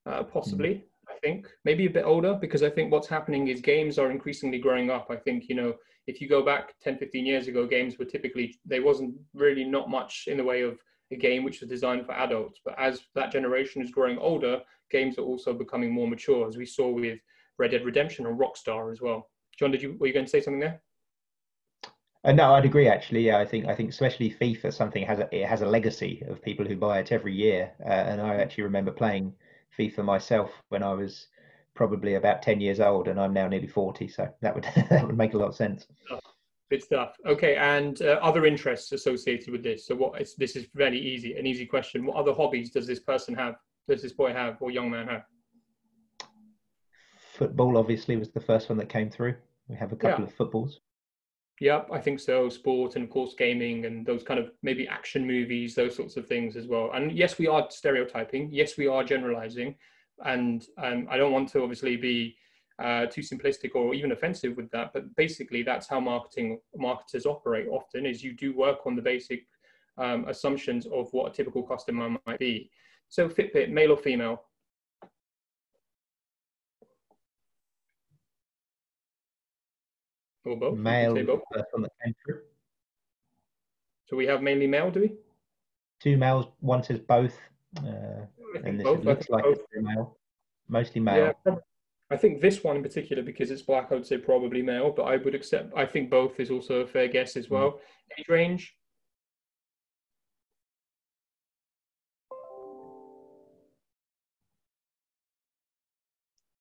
uh, possibly. Mm. I think maybe a bit older because I think what's happening is games are increasingly growing up. I think, you know, if you go back 10, 15 years ago, games were typically, there wasn't really not much in the way of a game which was designed for adults. But as that generation is growing older, games are also becoming more mature, as we saw with Red Dead Redemption and Rockstar as well. John, did you were you going to say something there? Uh, no, I'd agree. Actually, yeah, I think I think especially FIFA, something has a, it has a legacy of people who buy it every year. Uh, and I actually remember playing FIFA myself when I was probably about ten years old, and I'm now nearly forty. So that would (laughs) that would make a lot of sense. Good stuff. Okay, and uh, other interests associated with this. So, what is this is very easy, an easy question. What other hobbies does this person have? Does this boy have or young man have? football obviously was the first one that came through. We have a couple yeah. of footballs. Yep, I think so. Sport and of course gaming and those kind of maybe action movies, those sorts of things as well. And yes, we are stereotyping. Yes, we are generalizing. And um, I don't want to obviously be uh, too simplistic or even offensive with that. But basically, that's how marketing marketers operate. Often is you do work on the basic um, assumptions of what a typical customer might be. So Fitbit, male or female? Or both? Male, both. that came through. So we have mainly male, do we? Two males, one says both. Uh, and this both. looks like both. male. Mostly male. Yeah, I think this one in particular, because it's black, I would say probably male, but I would accept, I think both is also a fair guess as well. Mm. Age range?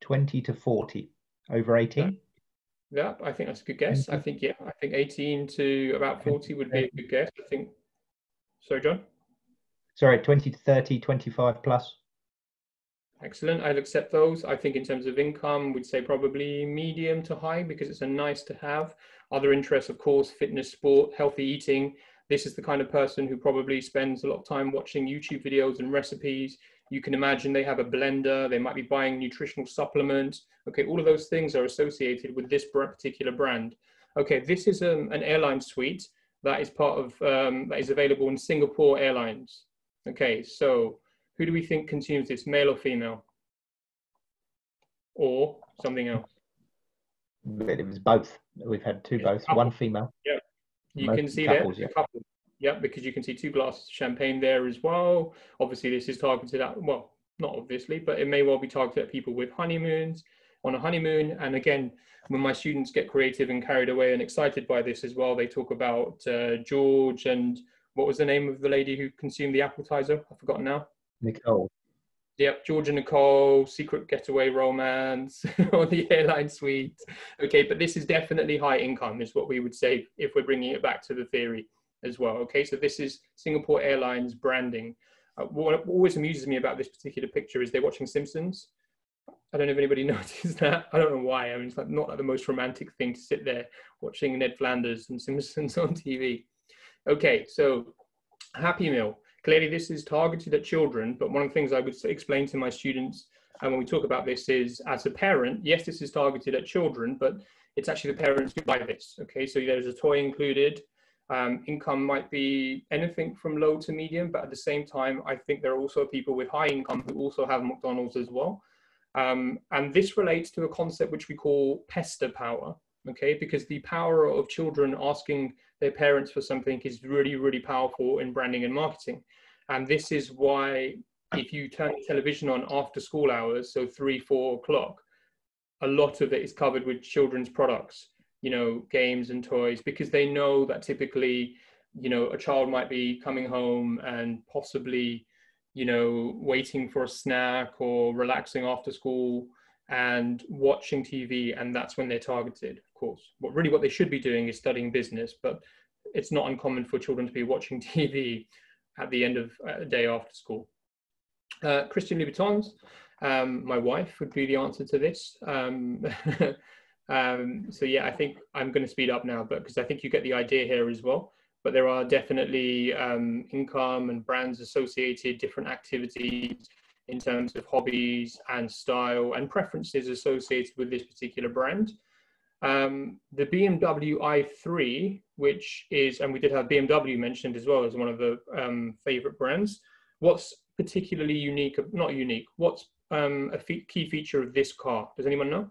Twenty to forty, over eighteen. Yeah, I think that's a good guess. I think, yeah, I think 18 to about 40 would be a good guess. I think. Sorry, John? Sorry, 20 to 30, 25 plus. Excellent. I'll accept those. I think in terms of income, we'd say probably medium to high because it's a nice to have. Other interests, of course, fitness, sport, healthy eating. This is the kind of person who probably spends a lot of time watching YouTube videos and recipes. You can imagine they have a blender, they might be buying nutritional supplements. Okay, all of those things are associated with this particular brand. Okay, this is um, an airline suite that is part of, um, that is available in Singapore Airlines. Okay, so who do we think consumes this, male or female? Or something else? But It was both. We've had two both, one female. Yeah, you Most can see couples, there, yeah. Yeah, because you can see two glasses of champagne there as well. Obviously, this is targeted at, well, not obviously, but it may well be targeted at people with honeymoons, on a honeymoon. And again, when my students get creative and carried away and excited by this as well, they talk about uh, George and what was the name of the lady who consumed the Appletiser? I've forgotten now. Nicole. Yep, George and Nicole, secret getaway romance (laughs) on the airline suite. Okay, but this is definitely high income, is what we would say if we're bringing it back to the theory as well. Okay, so this is Singapore Airlines branding. Uh, what always amuses me about this particular picture is they're watching Simpsons. I don't know if anybody (laughs) noticed that. I don't know why. I mean, it's like not like the most romantic thing to sit there watching Ned Flanders and Simpsons (laughs) on TV. Okay, so Happy Meal. Clearly, this is targeted at children, but one of the things I would explain to my students and when we talk about this is as a parent, yes, this is targeted at children, but it's actually the parents who buy this. Okay, so there's a toy included, um, income might be anything from low to medium, but at the same time, I think there are also people with high income who also have McDonald's as well. Um, and this relates to a concept which we call pester power, okay? Because the power of children asking their parents for something is really, really powerful in branding and marketing. And this is why if you turn the television on after school hours, so three, four o'clock, a lot of it is covered with children's products you know games and toys because they know that typically you know a child might be coming home and possibly you know waiting for a snack or relaxing after school and watching tv and that's when they're targeted of course. What really what they should be doing is studying business but it's not uncommon for children to be watching (laughs) tv at the end of a day after school. Uh, christian louboutins um, my wife would be the answer to this. Um, (laughs) Um, so yeah, I think I'm going to speed up now, but because I think you get the idea here as well. But there are definitely um, income and brands associated, different activities in terms of hobbies and style and preferences associated with this particular brand. Um, the BMW i3, which is, and we did have BMW mentioned as well as one of the um, favorite brands. What's particularly unique, not unique, what's um, a key feature of this car? Does anyone know?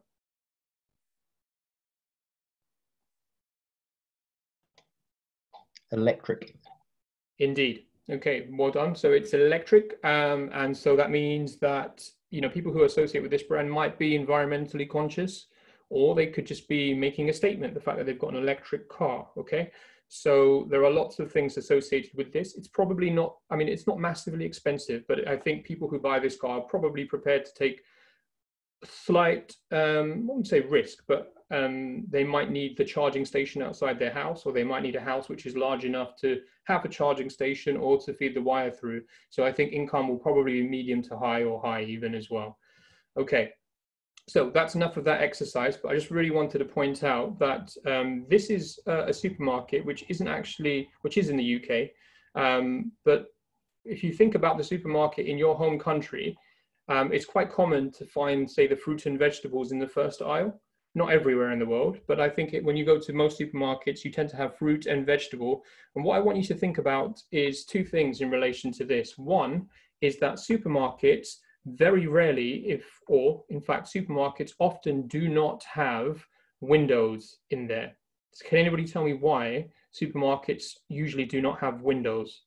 Electric. Indeed. Okay, well done. So it's electric, um, and so that means that you know people who associate with this brand might be environmentally conscious, or they could just be making a statement: the fact that they've got an electric car. Okay, so there are lots of things associated with this. It's probably not. I mean, it's not massively expensive, but I think people who buy this car are probably prepared to take slight, um, I wouldn't say risk, but um, they might need the charging station outside their house, or they might need a house which is large enough to have a charging station or to feed the wire through. So I think income will probably be medium to high or high even as well. Okay, so that's enough of that exercise, but I just really wanted to point out that um, this is a, supermarket which isn't actually, which is in the UK, um, but if you think about the supermarket in your home country, um, it's quite common to find, say, the fruit and vegetables in the first aisle. Not everywhere in the world, but I think it, when you go to most supermarkets, you tend to have fruit and vegetable. And what I want you to think about is two things in relation to this. One is that supermarkets very rarely, if or in fact, supermarkets often do not have windows in there. Can anybody tell me why supermarkets usually do not have windows?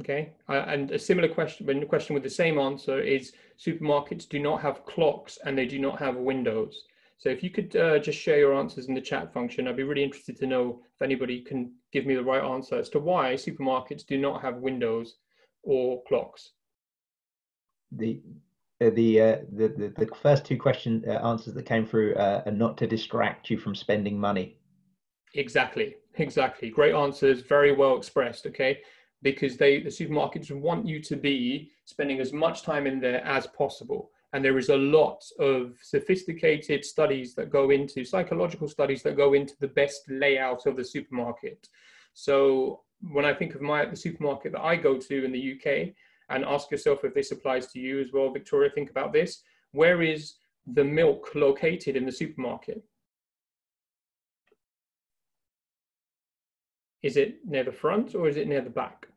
Okay, uh, and a similar question, but a question with the same answer is supermarkets do not have clocks and they do not have windows. So if you could uh, just share your answers in the chat function, I'd be really interested to know if anybody can give me the right answer as to why supermarkets do not have windows or clocks. The uh, the, uh, the, the the first two question uh, answers that came through uh, are not to distract you from spending money. Exactly, exactly. Great answers, very well expressed. Okay, because they the supermarkets want you to be spending as much time in there as possible. And there is a lot of sophisticated studies that go into psychological studies that go into the best layout of the supermarket. So when I think of my the supermarket that I go to in the UK, and ask yourself if this applies to you as well, Victoria. Think about this. Where is the milk located in the supermarket? Is it near the front or is it near the back?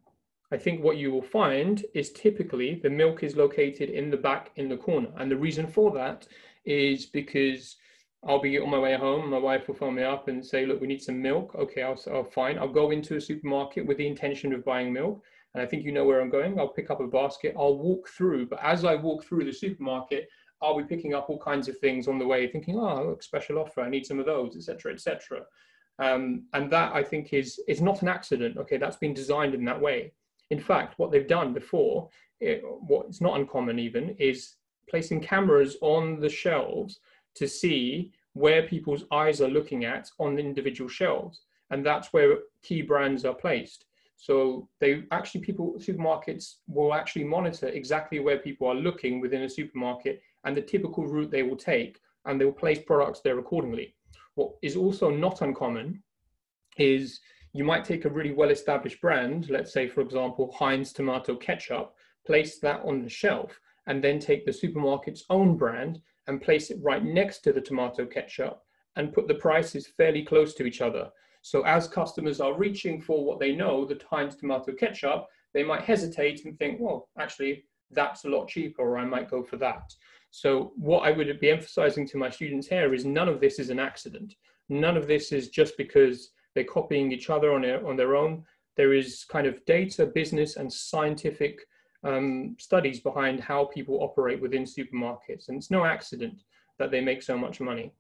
I think what you will find is typically the milk is located in the back in the corner. And the reason for that is because I'll be on my way home. My wife will phone me up and say, look, we need some milk. Okay, I'll, I'll fine. I'll go into a supermarket with the intention of buying milk. And I think you know where I'm going. I'll pick up a basket. I'll walk through. But as I walk through the supermarket, I'll be picking up all kinds of things on the way, thinking, oh, look, special offer. I need some of those, etc., etc. Um, and that I think is is not an accident. Okay, that's been designed in that way. In fact, what they've done before, eh, it, what's not uncommon even, is placing cameras on the shelves to see where people's eyes are looking at on the individual shelves. And that's where key brands are placed. So they actually people supermarkets will actually monitor exactly where people are looking within a supermarket and the typical route they will take, and they will place products there accordingly. What is also not uncommon is you might take a really well-established brand, let's say for example Heinz tomato ketchup, place that on the shelf, and then take the supermarket's own brand and place it right next to the tomato ketchup and put the prices fairly close to each other. So as customers are reaching for what they know, the Heinz tomato ketchup, they might hesitate and think, well, actually, that's a lot cheaper, or I might go for that. So what I would be emphasizing to my students here is none of this is an accident. None of this is just because they're copying each other on their, on their own. There is kind of data, business, and scientific um, studies behind how people operate within supermarkets. And it's no accident that they make so much money.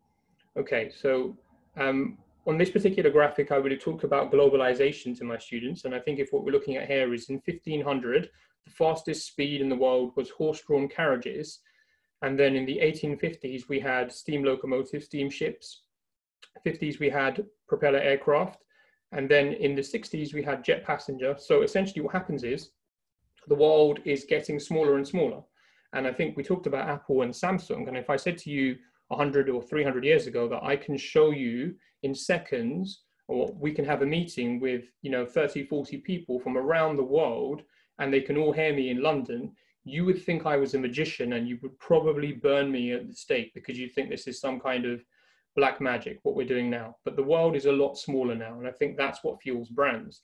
Okay, so um, on this particular graphic, I would have talked about globalization to my students. And I think if what we're looking at here is in 1500, the fastest speed in the world was horse-drawn carriages. And then in the 1850s, we had steam locomotives, steamships. 50s, we had propeller aircraft. And then in the 60s, we had jet passenger. So essentially what happens is the world is getting smaller and smaller. And I think we talked about Apple and Samsung. And if I said to you 100 or 300 years ago that I can show you in seconds or we can have a meeting with you know 30 40 people from around the world and they can all hear me in london you would think i was a magician and you would probably burn me at the stake because you think this is some kind of black magic what we're doing now but the world is a lot smaller now and i think that's what fuels brands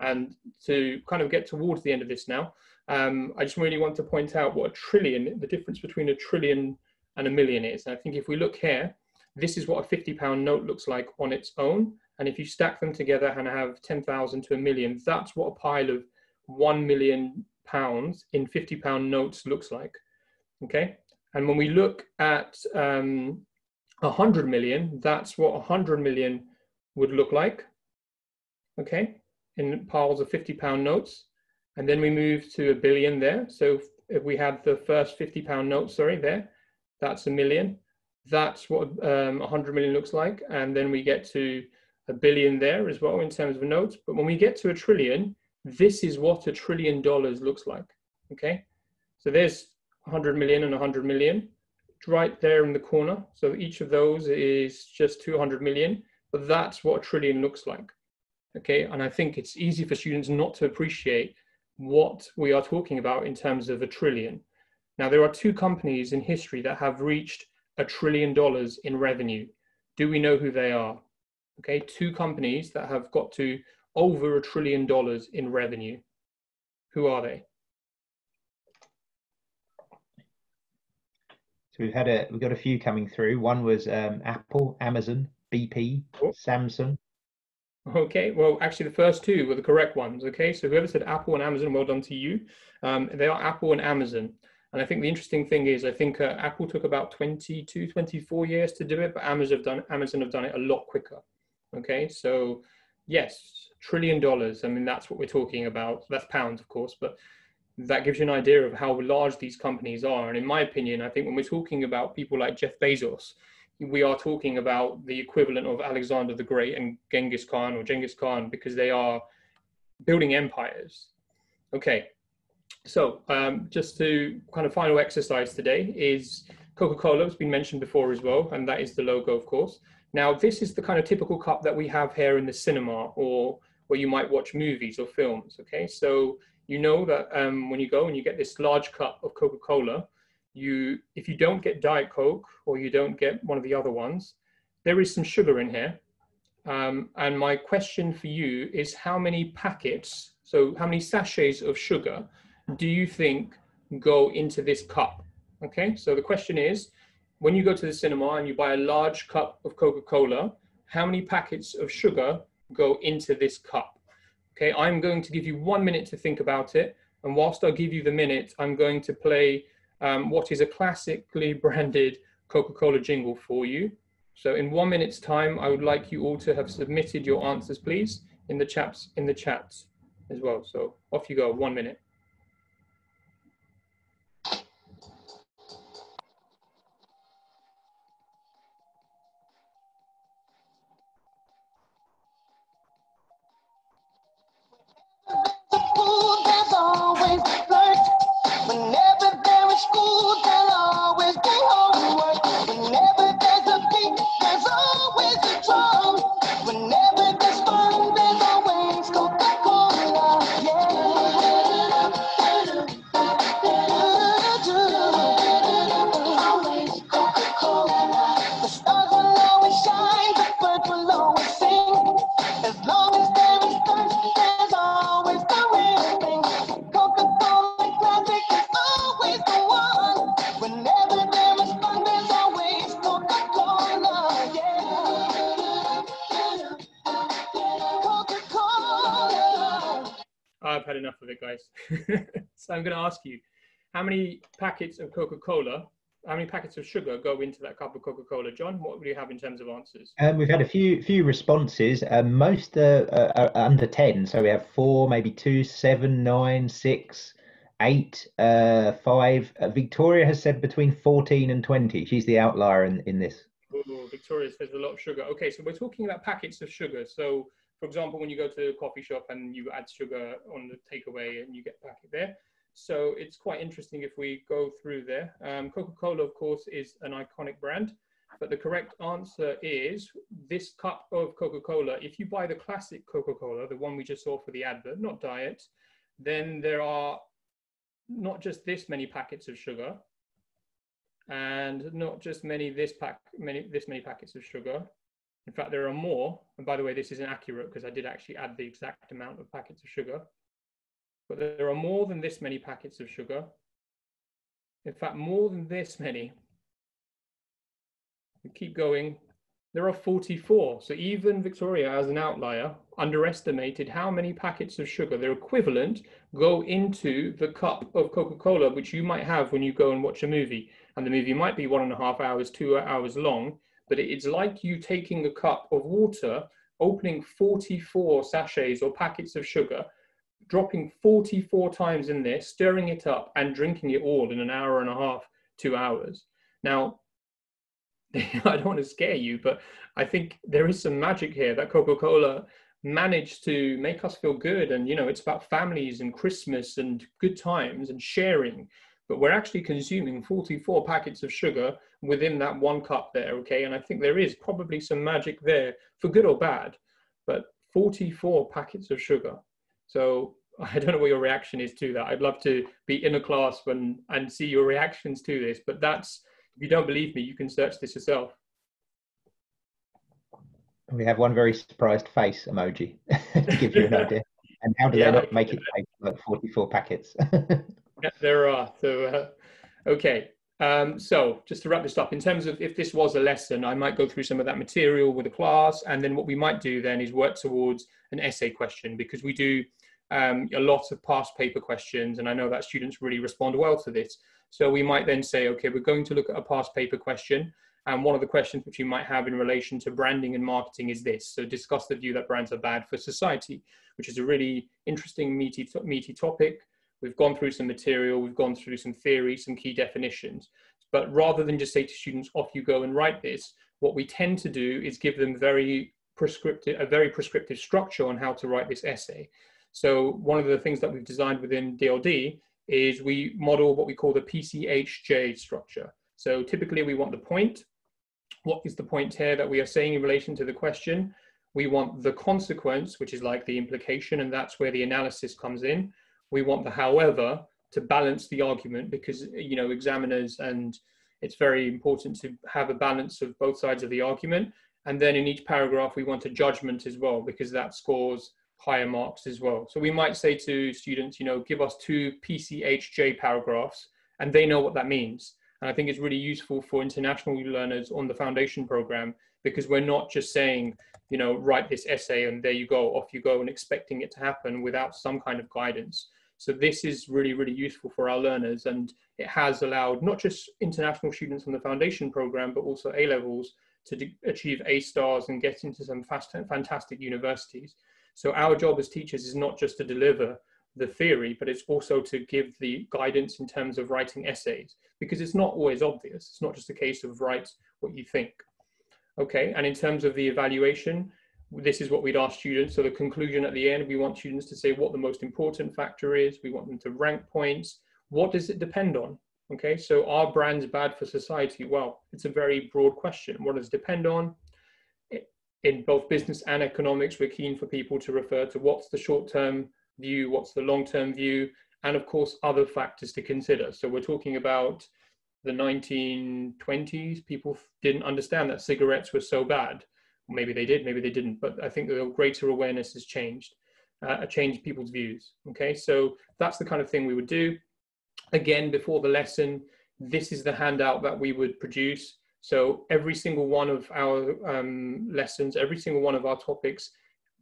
and to kind of get towards the end of this now um, i just really want to point out what a trillion the difference between a trillion and a million is and i think if we look here this is what a 50 pound note looks like on its own. And if you stack them together and have 10,000 to a million, that's what a pile of 1 million pounds in 50 pound notes looks like. Okay. And when we look at um, 100 million, that's what 100 million would look like. Okay. In piles of 50 pound notes. And then we move to a billion there. So if we have the first 50 pound note, sorry, there, that's a million that's what um, 100 million looks like. And then we get to a billion there as well in terms of notes. But when we get to a trillion, this is what a trillion dollars looks like. Okay. So there's 100 million and 100 million right there in the corner. So each of those is just 200 million, but that's what a trillion looks like. Okay. And I think it's easy for students not to appreciate what we are talking about in terms of a trillion. Now, there are two companies in history that have reached a trillion dollars in revenue. Do we know who they are? Okay, two companies that have got to over a trillion dollars in revenue. Who are they? So we've had a we've got a few coming through. One was um, Apple, Amazon, BP, oh. Samsung. Okay, well, actually, the first two were the correct ones. Okay, so whoever said Apple and Amazon, well done to you. Um, they are Apple and Amazon. And I think the interesting thing is, I think uh, Apple took about 22, 24 years to do it, but Amazon have done Amazon have done it a lot quicker. Okay, so yes, trillion dollars. I mean, that's what we're talking about. That's pounds, of course, but that gives you an idea of how large these companies are. And in my opinion, I think when we're talking about people like Jeff Bezos, we are talking about the equivalent of Alexander the Great and Genghis Khan or Genghis Khan because they are building empires. Okay, so um, just to kind of final exercise today is Coca-Cola It's been mentioned before as well, and that is the logo, of course. Now, this is the kind of typical cup that we have here in the cinema or where you might watch movies or films. Okay, so you know that um, when you go and you get this large cup of Coca-Cola, you if you don't get Diet Coke or you don't get one of the other ones, there is some sugar in here. Um, and my question for you is how many packets, so how many sachets of sugar do you think go into this cup? Okay, so the question is, when you go to the cinema and you buy a large cup of Coca-Cola, how many packets of sugar go into this cup? Okay, I'm going to give you one minute to think about it. And whilst I give you the minute, I'm going to play um, what is a classically (laughs) branded Coca-Cola jingle for you. So in one minute's time, I would like you all to have submitted your answers, please, in the chats in the chat as well. So off you go, one minute. I'm going to ask you, how many packets of Coca-Cola, how many packets of sugar go into that cup of Coca-Cola? John, what do you have in terms of answers? Um, we've had a few few responses. Um, most uh, are under ten, so we have four, maybe two, seven, nine, six, eight, uh, five. Uh, Victoria has said between fourteen and twenty. She's the outlier in in this. Ooh, Victoria says a lot of sugar. Okay, so we're talking about packets of sugar. So for example, when you go to a coffee shop and you add sugar on the takeaway and you get a packet there. So it's quite interesting if we go through there. Um, Coca-Cola, of course, is an iconic brand, but the correct answer is this cup of Coca-Cola. If you buy the classic Coca-Cola, the one we just saw for the advert, not diet, then there are not just this many packets of sugar, and not just many this pack many this many packets of sugar in fact, there are more. And by the way, this isn't accurate because I did actually add the exact amount of packets of sugar. But there are more than this many packets of sugar. In fact, more than this many. We keep going. There are 44. So even Victoria, as an outlier, underestimated how many packets of sugar, their equivalent, go into the cup of Coca-Cola, which you might have when you go and watch a movie. And the movie might be one and a half hours, two hours long but it's like you taking a cup of water, opening 44 sachets or packets of sugar, dropping 44 times in there, stirring it up, and drinking it all in an hour and a half, two hours. Now, (laughs) I don't want to scare you, but I think there is some magic here that Coca Cola managed to make us feel good. And, you know, it's about families and Christmas and good times and sharing but we're actually consuming 44 packets of sugar within that one cup there, okay? And I think there is probably some magic there for good or bad, but 44 packets of sugar. So (laughs) I don't know what your reaction is to that. I'd love to be in a class when and see your reactions to this, but that's, if you don't believe me, you can search this yourself. We have one very surprised face emoji (laughs) to give you an idea. (laughs) And how do yeah, they not make it like 44 packets? there are. So, uh, okay. Um, so just to wrap this up, in terms of if this was a lesson, I might go through some of that material with a class, and then what we might do then is work towards an essay question because we do um, a lot of past paper questions, and I know that students really respond well to this. So we might then say, okay, we're going to look at a past paper question, and one of the questions which you might have in relation to branding and marketing is this. So discuss the view that brands are bad for society, which is a really interesting meaty, meaty topic we've gone through some material, we've gone through some theory, some key definitions. But rather than just say to students, off you go and write this, what we tend to do is give them very prescriptive, a very prescriptive structure on how to write this essay. So one of the things that we've designed within DLD is we model what we call the PCHJ structure. So typically we want the point. What is the point here that we are saying in relation to the question? We want the consequence, which is like the implication, and that's where the analysis comes in. We want the however to balance the argument because, you know, examiners and it's very important to have a balance of both sides of the argument. And then in each paragraph, we want a judgment as well because that scores higher marks as well. So we might say to students, you know, give us two PCHJ paragraphs and they know what that means. And I think it's really useful for international learners on the foundation program because we're not just saying, you know, write this essay and there you go, off you go and expecting it to happen without some kind of guidance. So this is really, really useful for our learners and it has allowed not just international students from the foundation program, but also A-levels to achieve A stars and get into some fast, fantastic universities. So our job as teachers is not just to deliver the theory, but it's also to give the guidance in terms of writing essays, because it's not always obvious. It's not just a case of write what you think. Okay, and in terms of the evaluation, this is what we'd ask students. So the conclusion at the end, we want students to say what the most important factor is. We want them to rank points. What does it depend on? Okay, so are brands bad for society? Well, it's a very broad question. What does it depend on? in both business and economics, we're keen for people to refer to what's the short term view, what's the long term view, and of course, other factors to consider. So we're talking about the 1920s, people didn't understand that cigarettes were so bad. Maybe they did, maybe they didn't, but I think the greater awareness has changed, uh, changed people's views. Okay, so that's the kind of thing we would do. Again, before the lesson, this is the handout that we would produce. So every single one of our um, lessons, every single one of our topics,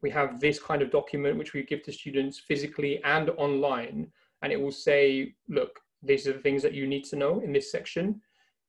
we have this kind of document which we give to students physically and online. And it will say, look, these are the things that you need to know in this section.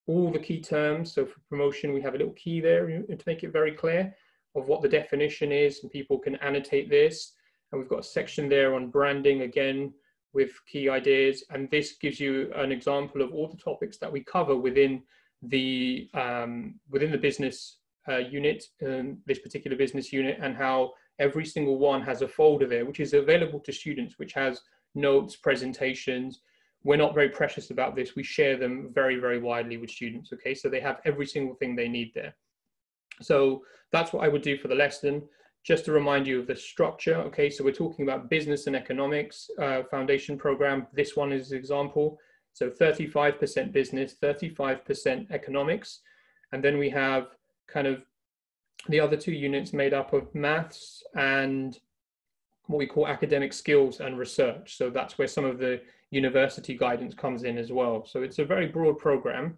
All the key terms. So for promotion, we have a little key there to make it very clear of what the definition is and people can annotate this. And we've got a section there on branding again with key ideas. And this gives you an example of all the topics that we cover within the um, within the business uh, unit, um, this particular business unit, and how every single one has a folder there, which is available to students, which has notes, presentations. We're not very precious about this. We share them very, very widely with students. Okay, so they have every single thing they need there. So that's what I would do for the lesson. Just to remind you of the structure. Okay, so we're talking about business and economics uh, foundation program. This one is an example. So 35% business, 35% economics. And then we have kind of the other two units made up of maths and what we call academic skills and research. So that's where some of the university guidance comes in as well. So it's a very broad program.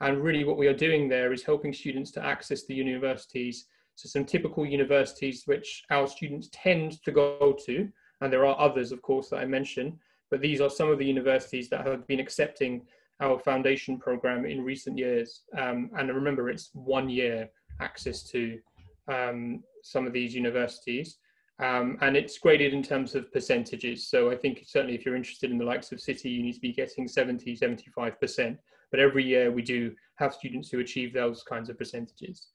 And really what we are doing there is helping students to access the universities. So some typical universities which our students tend to go to, and there are others, of course, that I mentioned, but these are some of the universities that have been accepting our foundation program in recent years. Um, and remember, it's one year access to um, some of these universities. Um, and it's graded in terms of percentages. So I think certainly if you're interested in the likes of City, you need to be getting 70, 75%. But every year we do have students who achieve those kinds of percentages.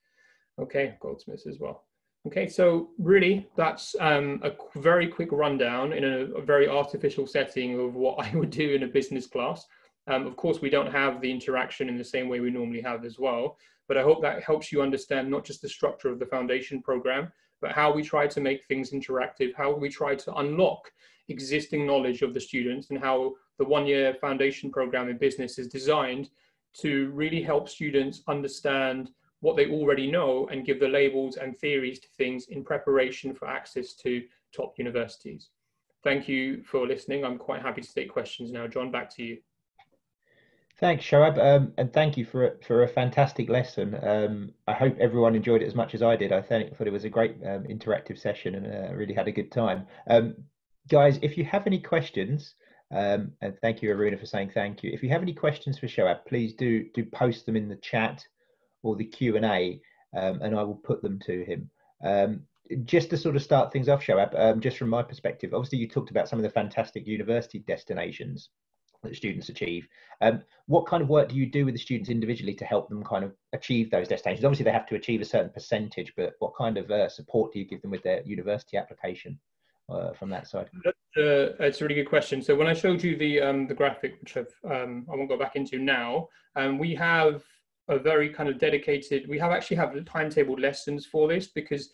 Okay, Goldsmiths as well. Okay, so really that's um, a very quick rundown in a, a, very artificial setting of what (laughs) I would do in a business class. Um, of course, we don't have the interaction in the same way we normally have as well, but I hope that helps you understand not just the structure of the foundation program, but how we try to make things interactive, how we try to unlock existing knowledge of the students and how the one-year foundation program in business is designed to really help students understand what they already know and give the labels and theories to things in preparation for access to top universities. Thank you for listening. I'm quite happy to take questions now. John, back to you. Thanks, Shoaib, um, and thank you for for a fantastic lesson. Um, I hope everyone enjoyed it as much as I did. I think, thought it was a great um, interactive session and uh, really had a good time. Um, guys, if you have any questions, um, and thank you, Aruna, for saying thank you. If you have any questions for Shoaib, please do do post them in the chat or the Q and A, um, and I will put them to him. Just to sort of start things off, Shoaib, just from my perspective, obviously you talked about some of the fantastic university destinations that students achieve. Um, what kind of work do you do with the students individually to help them kind of achieve those destinations? Obviously, they have to achieve a certain percentage, but what kind of uh, support do you give them with their university application uh, from that side? Uh, it's a really good question. So when I showed you the um, the graphic, which um, I won't go back into now, um, we have a very kind of dedicated. We have actually have timetabled lessons for this because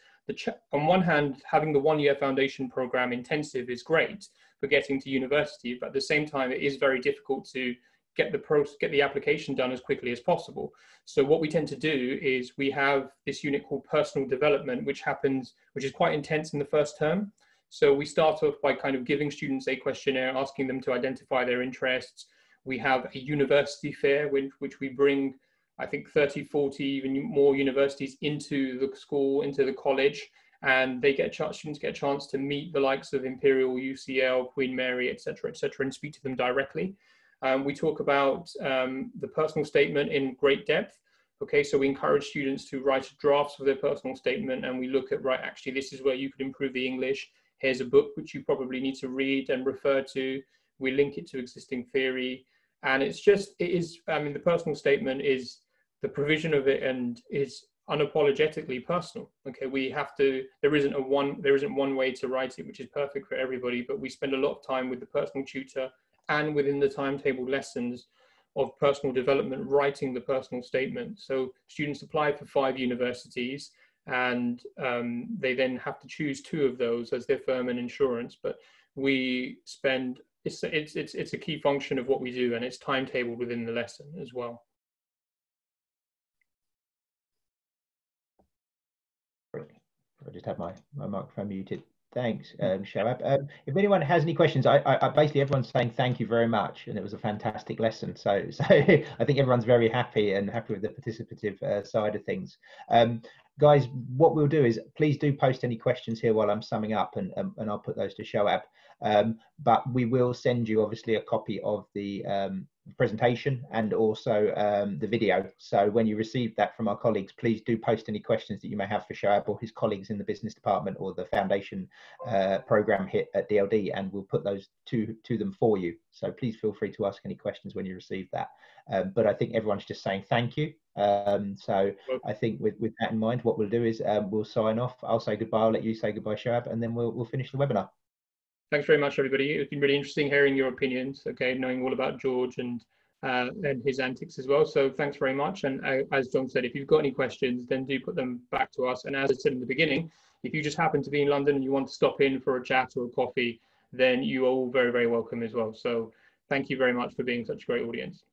on one hand, having the one year foundation program intensive is great for getting to university, but at the same time, it is very difficult to get the pro- get the application done as quickly as possible. So what we tend to do is we have this unit called personal development, which happens, which is quite intense in the first term. So we start off by kind of giving students a questionnaire, asking them to identify their interests. We have a university fair, which, which we bring, I think, 30, 40, even more universities into the school, into the college, and they get a chance, students get a chance to meet the likes of Imperial, UCL, Queen Mary, etc., etc., and speak to them directly. Um, we talk about um, the personal statement in great depth. Okay, so we encourage students to write drafts of their personal statement, and we look at right, actually, this is where you could improve the English here's a book which you probably need to read and refer to. We link it to existing theory. And it's just, it is, I mean, the personal statement is the provision of it and is unapologetically personal. Okay, we have to, there isn't a one, there isn't one way to write it, which is perfect for everybody, but we spend a lot of time with the personal tutor and within the timetable lessons of personal development, writing the personal statement. So students apply for five universities and um, they then have to choose two of those as their firm and insurance. But we spend it's it's it's it's a key function of what we do, and it's timetabled within the lesson as well. I just have my, my microphone muted. Thanks, um, Shoaib. Um, if anyone has any questions, I, I, I, basically everyone's saying thank you very much, and it was a fantastic lesson. So, (laughs) so I think everyone's very happy and happy with the participative uh, side of things. Um, guys, what we'll do is please do post any questions here while I'm summing up, and um, and I'll put those to Shoaib. Um, but we will send you obviously a copy of the um, presentation and also um, the video. So when you receive that from our colleagues, please do post any questions that you may have for Shoaib or his colleagues in the business department or the foundation uh, program hit at DLD, and we'll put those to to them for you. So please feel free to ask any questions when you receive that. Um, but I think everyone's just saying thank you. Um, so I think with, with that in mind, what we'll do is um, we'll sign off. I'll say goodbye. I'll let you say goodbye, Shoaib, and then we'll, we'll finish the webinar thanks very much, everybody. It's been really interesting hearing your opinions. Okay, knowing all about George and uh, and his antics as well. So thanks very much. And uh, as John said, if you've got any questions, then do put them back to us. And as I said in the beginning, if you just happen to be in London and you want to stop in for a chat or a coffee, then you are all very, very welcome as well. So thank you very much for being such a great audience.